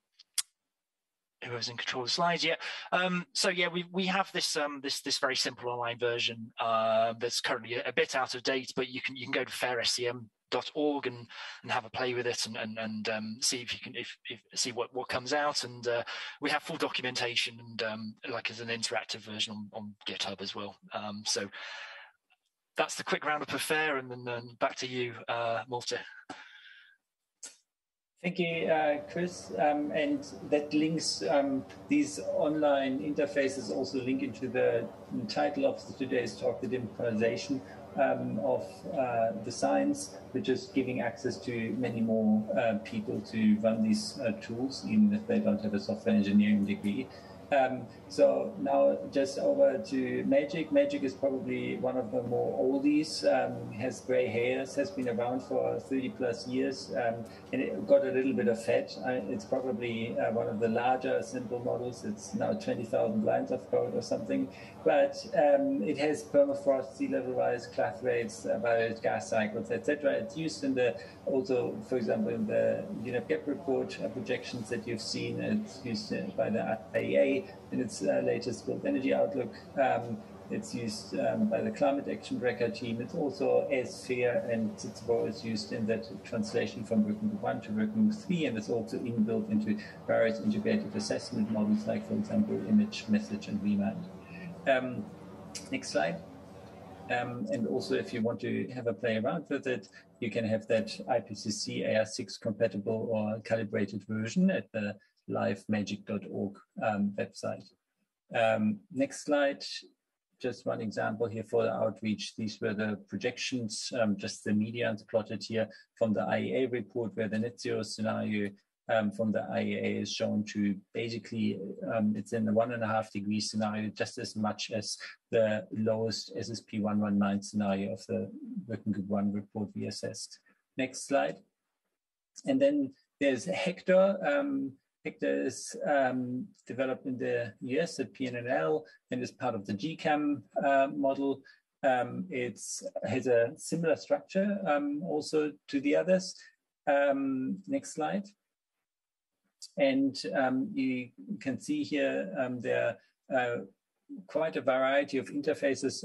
whoever's in control of the slides yet. Um, so yeah, we we have this um, this this very simple online version uh, that's currently a, a, bit out of date, but you can you can go to FaIR SCM magic.org and, and have a play with it and, and, and um, see if you can if, if see what, what comes out. And uh, we have full documentation and um, like as an interactive version on, on GitHub as well. Um, so that's the quick roundup of FaIR, and then back to you, uh. Thank you, uh, Chris. Um, and that links um, these online interfaces also link into the title of today's talk, the democratization um, of uh, the science, which is giving access to many more uh, people to run these uh, tools, even if they don't have a software engineering degree. Um, so now just over to MAGICC. MAGICC is probably one of the more oldies, um, has gray hairs, has been around for 30 plus years, um, and it got a little bit of fat. Uh, it's probably uh, one of the larger simple models. It's now 20,000 lines of code or something, but um, it has permafrost, sea level rise, cloud rates, about gas cycles, etc. It's used in the also, for example, in the UNEP report uh, projections that you've seen. It's used uh, by the IEA in its uh, latest World Energy Outlook. Um, it's used um, by the Climate Action Tracker team. It's also fair and it's is used in that translation from Working Group 1 to Working Group 3, and it's also inbuilt into various integrated assessment models, like, for example, image, message, and remind. Um, next slide. Um, and also, if you want to have a play around with it, you can have that IPCC AR6 compatible or calibrated version at the livemagic.org um, website. Um, next slide, just one example here for the outreach. These were the projections, um, just the medians plotted here from the IEA report where the net zero scenario um, from the IEA is shown to basically, um, it's in the one and a half degree scenario, just as much as the lowest SSP 119 scenario of the Working Group 1 report we assessed. Next slide. And then there's Hector. Um, Hector is um, developed in the US at PNNL and is part of the GCAM uh, model. Um, it has a similar structure um, also to the others. Next slide. And um, you can see here um, there are uh, quite a variety of interfaces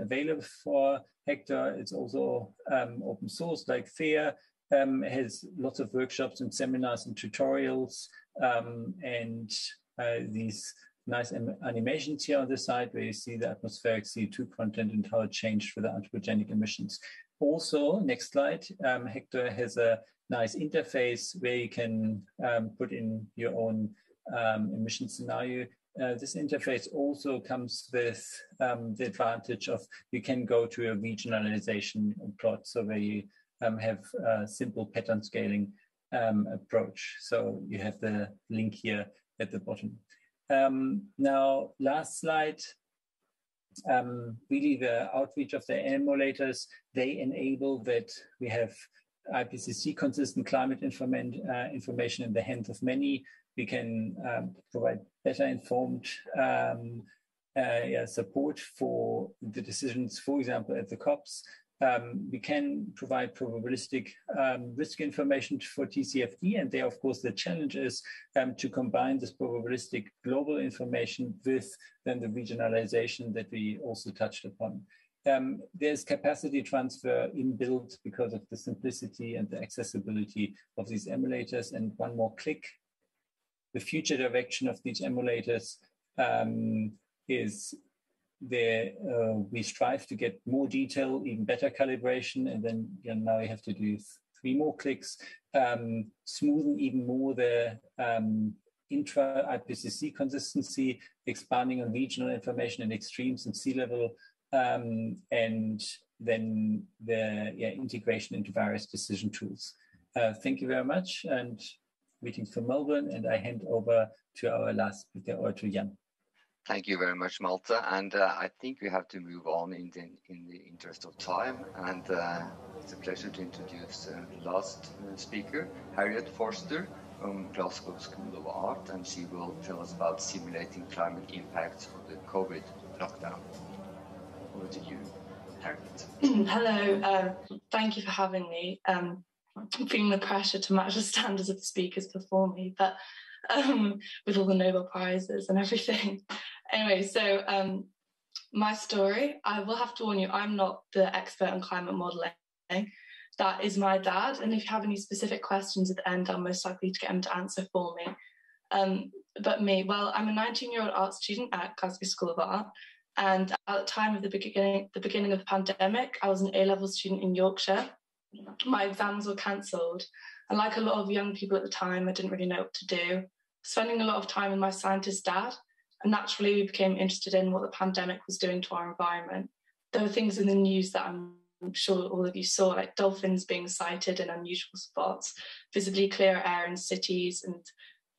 available for Hector. It's also open source like FaIR, um, has lots of workshops and seminars and tutorials um, and uh, these nice animations here on the side where you see the atmospheric CO2 content and how it changed for the anthropogenic emissions. Also, next slide, um, Hector has a nice interface where you can um, put in your own um, emission scenario. Uh, this interface also comes with um, the advantage of you can go to a regionalization plot, so where you um, have a simple pattern scaling um, approach. So you have the link here at the bottom. Um, now, last slide. Really, the outreach of the emulators, they enable that we have IPCC consistent climate uh, information in the hands of many. We can um, provide better informed um, uh, yeah, support for the decisions, for example, at the COPs. Um, we can provide probabilistic um, risk information for TCFD, and there, of course, the challenge is um, to combine this probabilistic global information with then the regionalization that we also touched upon. Um, there's capacity transfer inbuilt because of the simplicity and the accessibility of these emulators. And one more click, the future direction of these emulators um, is there uh, we strive to get more detail, even better calibration, and then you know, now you have to do three more clicks, um, smoothen even more the um, intra IPCC consistency, expanding on regional information and extremes and sea level, um, and then the yeah, integration into various decision tools. Uh, thank you very much, and greetings from Melbourne, and I hand over to our last speaker, or to Jan. Thank you very much, Malte. And uh, I think we have to move on in the, in the interest of time. And uh, it's a pleasure to introduce uh, the last uh, speaker, Harriet Forster from Glasgow School of Art. And she will tell us about simulating climate impacts of the COVID lockdown. Over to you, Harriet. Hello. Uh, thank you for having me. Um, I'm feeling the pressure to match the standards of the speakers before me, but um, with all the Nobel Prizes and everything anyway, so um, my story, I will have to warn you, I'm not the expert on climate modeling. that is my dad. And if you have any specific questions at the end, I'm most likely to get him to answer for me. Um, but me, well, I'm a 19 year old art student at Glasgow School of Art. And at the time of the beginning, the beginning of the pandemic, I was an A level student in Yorkshire. My exams were cancelled. And like a lot of young people at the time, I didn't really know what to do. Spending a lot of time with my scientist dad, and naturally we became interested in what the pandemic was doing to our environment. There were things in the news that I'm sure all of you saw, like dolphins being sighted in unusual spots, visibly clear air in cities, and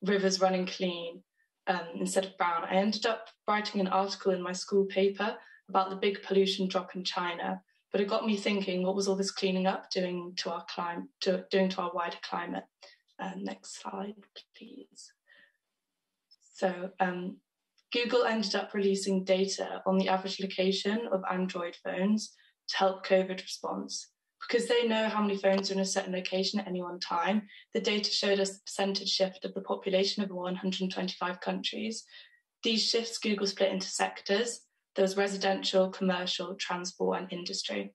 rivers running clean um, instead of brown. I ended up writing an article in my school paper about the big pollution drop in China, but it got me thinking: what was all this cleaning up doing to our climate, to, doing to our wider climate? Uh, next slide, please. So um, Google ended up releasing data on the average location of Android phones to help COVID response. Because they know how many phones are in a certain location at any one time, the data showed us the percentage shift of the population of 125 countries. These shifts Google split into sectors. There was residential, commercial, transport, and industry.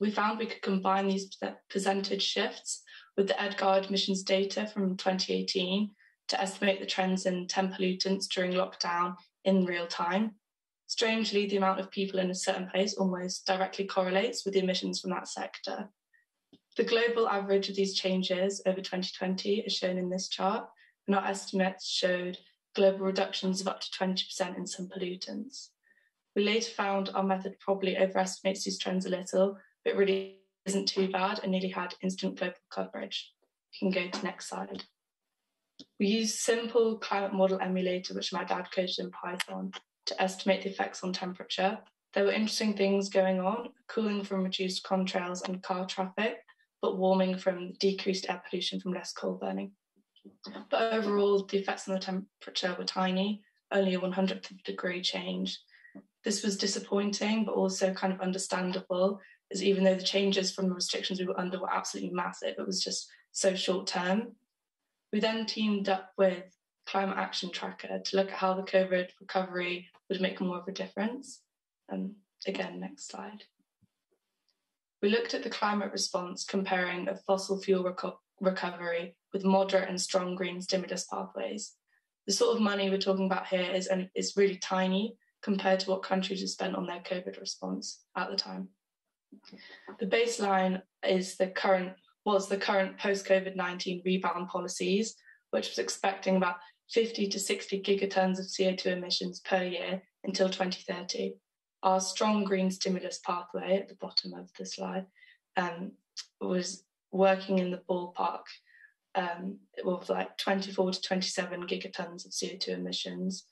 We found we could combine these percentage shifts with the EDGAR emissions data from 2018 to estimate the trends in 10 pollutants during lockdown in real time. Strangely, the amount of people in a certain place almost directly correlates with the emissions from that sector. The global average of these changes over 2020 is shown in this chart, and our estimates showed global reductions of up to 20% in some pollutants. We later found our method probably overestimates these trends a little, but really isn't too bad and nearly had instant global coverage. You can go to next slide. We used simple climate model emulator, which my dad coded in Python, to estimate the effects on temperature. There were interesting things going on cooling from reduced contrails and car traffic, but warming from decreased air pollution from less coal burning. But overall, the effects on the temperature were tiny, only a 100th of a degree change. This was disappointing, but also kind of understandable, as even though the changes from the restrictions we were under were absolutely massive, it was just so short term. We then teamed up with Climate Action Tracker to look at how the COVID recovery would make more of a difference. And again, next slide. We looked at the climate response comparing a fossil fuel reco- recovery with moderate and strong green stimulus pathways. The sort of money we're talking about here is, is really tiny compared to what countries have spent on their COVID response at the time. The baseline is the current was the current post COVID 19 rebound policies, which was expecting about 50 to 60 gigatons of CO2 emissions per year until 2030. Our strong green stimulus pathway at the bottom of the slide um, was working in the ballpark um, with like 24 to 27 gigatons of CO2 emissions.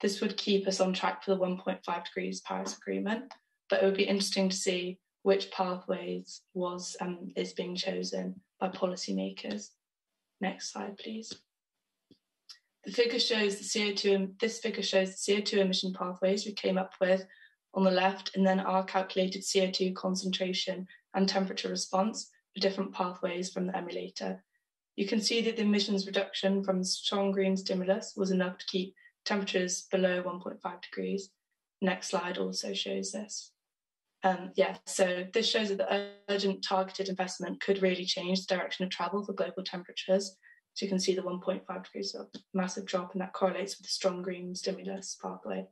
This would keep us on track for the 1.5 degrees Paris Agreement, but it would be interesting to see which pathways was um, is being chosen by policymakers. Next slide, please. The figure shows the CO2. This figure shows the CO2 emission pathways we came up with on the left, and then our calculated CO2 concentration and temperature response for different pathways from the emulator. You can see that the emissions reduction from strong green stimulus was enough to keep temperatures below 1.5 degrees. Next slide also shows this. Um, yeah, so this shows that the urgent targeted investment could really change the direction of travel for global temperatures. So you can see the 1.5 degrees of massive drop, and that correlates with the strong green stimulus pathway.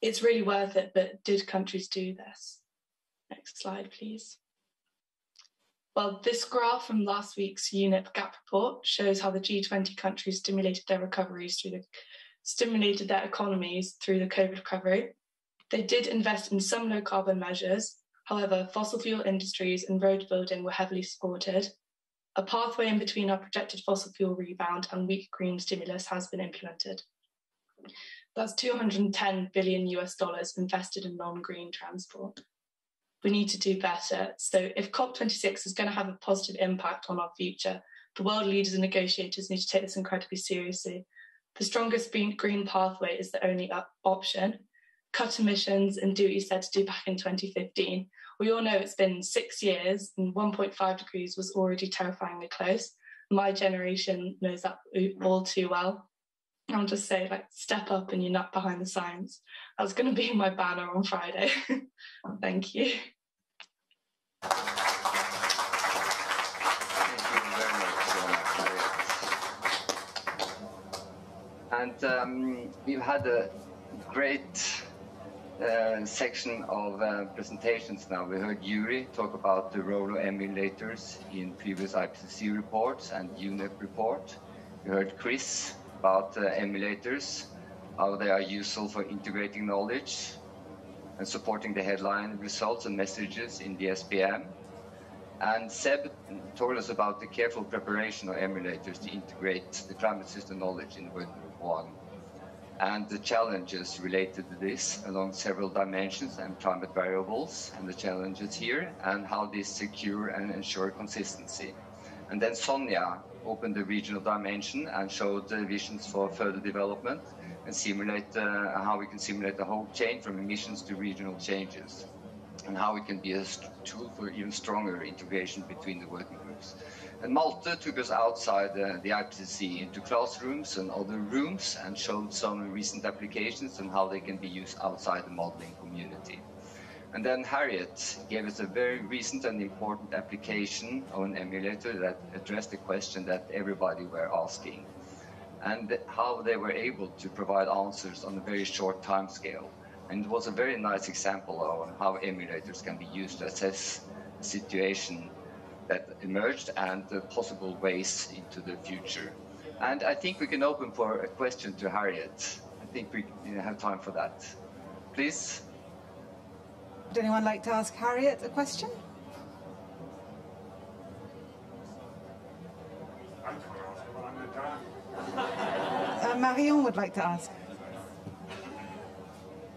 It's really worth it, but did countries do this? Next slide, please. Well, this graph from last week's UNEP GAP report shows how the G20 countries stimulated their recoveries through the stimulated their economies through the COVID recovery they did invest in some low carbon measures. However, fossil fuel industries and road building were heavily supported. A pathway in between our projected fossil fuel rebound and weak green stimulus has been implemented. That's 210 billion US dollars invested in non green transport. We need to do better. So, if COP26 is going to have a positive impact on our future, the world leaders and negotiators need to take this incredibly seriously. The strongest green pathway is the only option, cut emissions and do what you said to do back in 2015. We all know it's been six years and 1.5 degrees was already terrifyingly close. My generation knows that all too well. I'll just say, like, step up and you're not behind the science. That's going to be my banner on Friday. Thank you. Thank you very much, And um, we've had a great section of uh, presentations now. We heard Joeri talk about the role of emulators in previous IPCC reports and UNEP report. We heard Chris about uh, emulators, how they are useful for integrating knowledge and supporting the headline results and messages in the SPM. And Zeb told us about the careful preparation of emulators to integrate the climate system knowledge in Working Group 1 and the challenges related to this along several dimensions and climate variables and the challenges here and how this secure and ensure consistency. And then Sonia opened the regional dimension and showed the visions for further development and simulate uh, how we can simulate the whole chain from emissions to regional changes and how it can be a tool for even stronger integration between the working groups. And Malte took us outside uh, the IPCC into classrooms and other rooms and showed some recent applications and how they can be used outside the modeling community. And then Harriet gave us a very recent and important application of an emulator that addressed the question that everybody were asking and how they were able to provide answers on a very short time scale. And it was a very nice example of how emulators can be used to assess situation that emerged and the possible ways into the future. And I think we can open for a question to Harriet. I think we have time for that. Please. Would anyone like to ask Harriet a question? Uh, Marion would like to ask.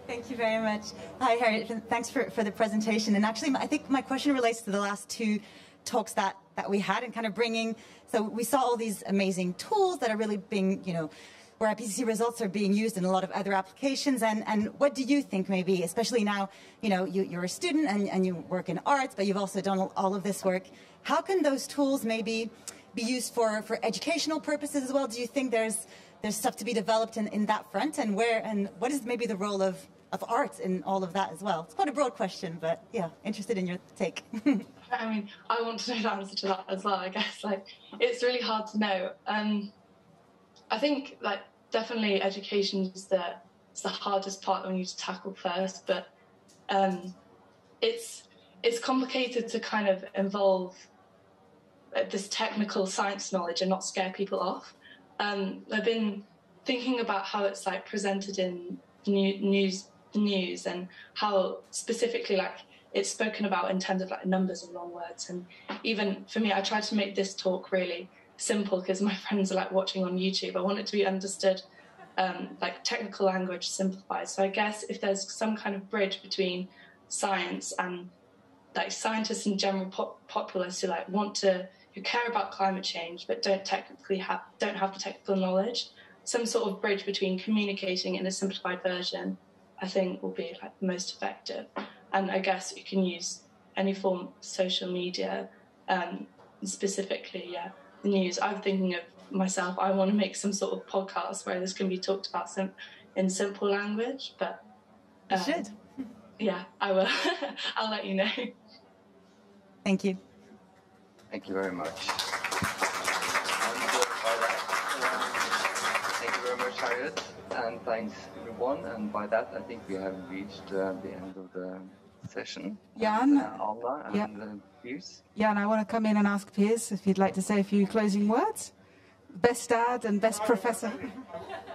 Thank you very much. Hi, Harriet. Thanks for, for the presentation. And actually, I think my question relates to the last two talks that, that we had and kind of bringing, so we saw all these amazing tools that are really being, you know, where IPCC results are being used in a lot of other applications. And, and what do you think maybe, especially now, you know, you, are a student and, and you work in arts, but you've also done all of this work. How can those tools maybe be used for, for educational purposes as well? Do you think there's, there's stuff to be developed in, in that front? And where, and what is maybe the role of, of art in all of that as well? It's quite a broad question, but yeah, interested in your take. I mean, I want to know the answer to that as well. I guess like it's really hard to know. Um, I think like definitely education is the it's the hardest part when you to tackle first, but um, it's it's complicated to kind of involve uh, this technical science knowledge and not scare people off. Um, I've been thinking about how it's like presented in new, news news and how specifically like it's spoken about in terms of like numbers and long words. And even for me, I try to make this talk really simple because my friends are like watching on YouTube. I want it to be understood um, like technical language simplified. So I guess if there's some kind of bridge between science and like scientists and general pop- populace who like want to who care about climate change but don't technically have don't have the technical knowledge, some sort of bridge between communicating in a simplified version, I think will be like the most effective and I guess you can use any form of social media, um, specifically, yeah, the news. I'm thinking of myself. I want to make some sort of podcast where this can be talked about sim- in simple language, but um, you should. Yeah, I will. I'll let you know. Thank you. Thank you very much. Thank you very much, Harriet, and thanks everyone. And by that, I think we have reached uh, the end of the session. Jan? Uh, Alma and yep. uh, Piers. Jan, I want to come in and ask Piers if you'd like to say a few closing words. Best dad and best professor.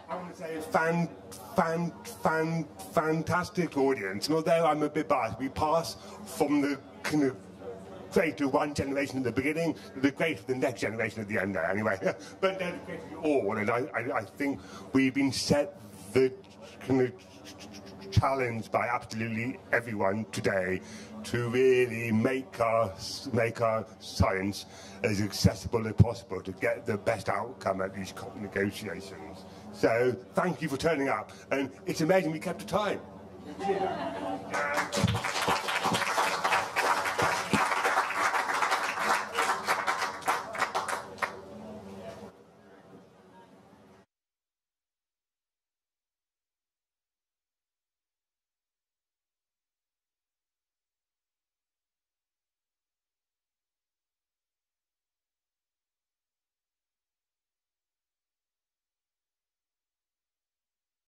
I want to say a fan, fan, fan, fantastic audience. And although I'm a bit biased, we pass from the kind of great to one generation at the beginning, to the great to the next generation at the end there, anyway. but they're great all, and I, I, I think we've been set the kind of challenged by absolutely everyone today to really make our, make our science as accessible as possible to get the best outcome at these COP negotiations. So thank you for turning up, and it's amazing we kept the time.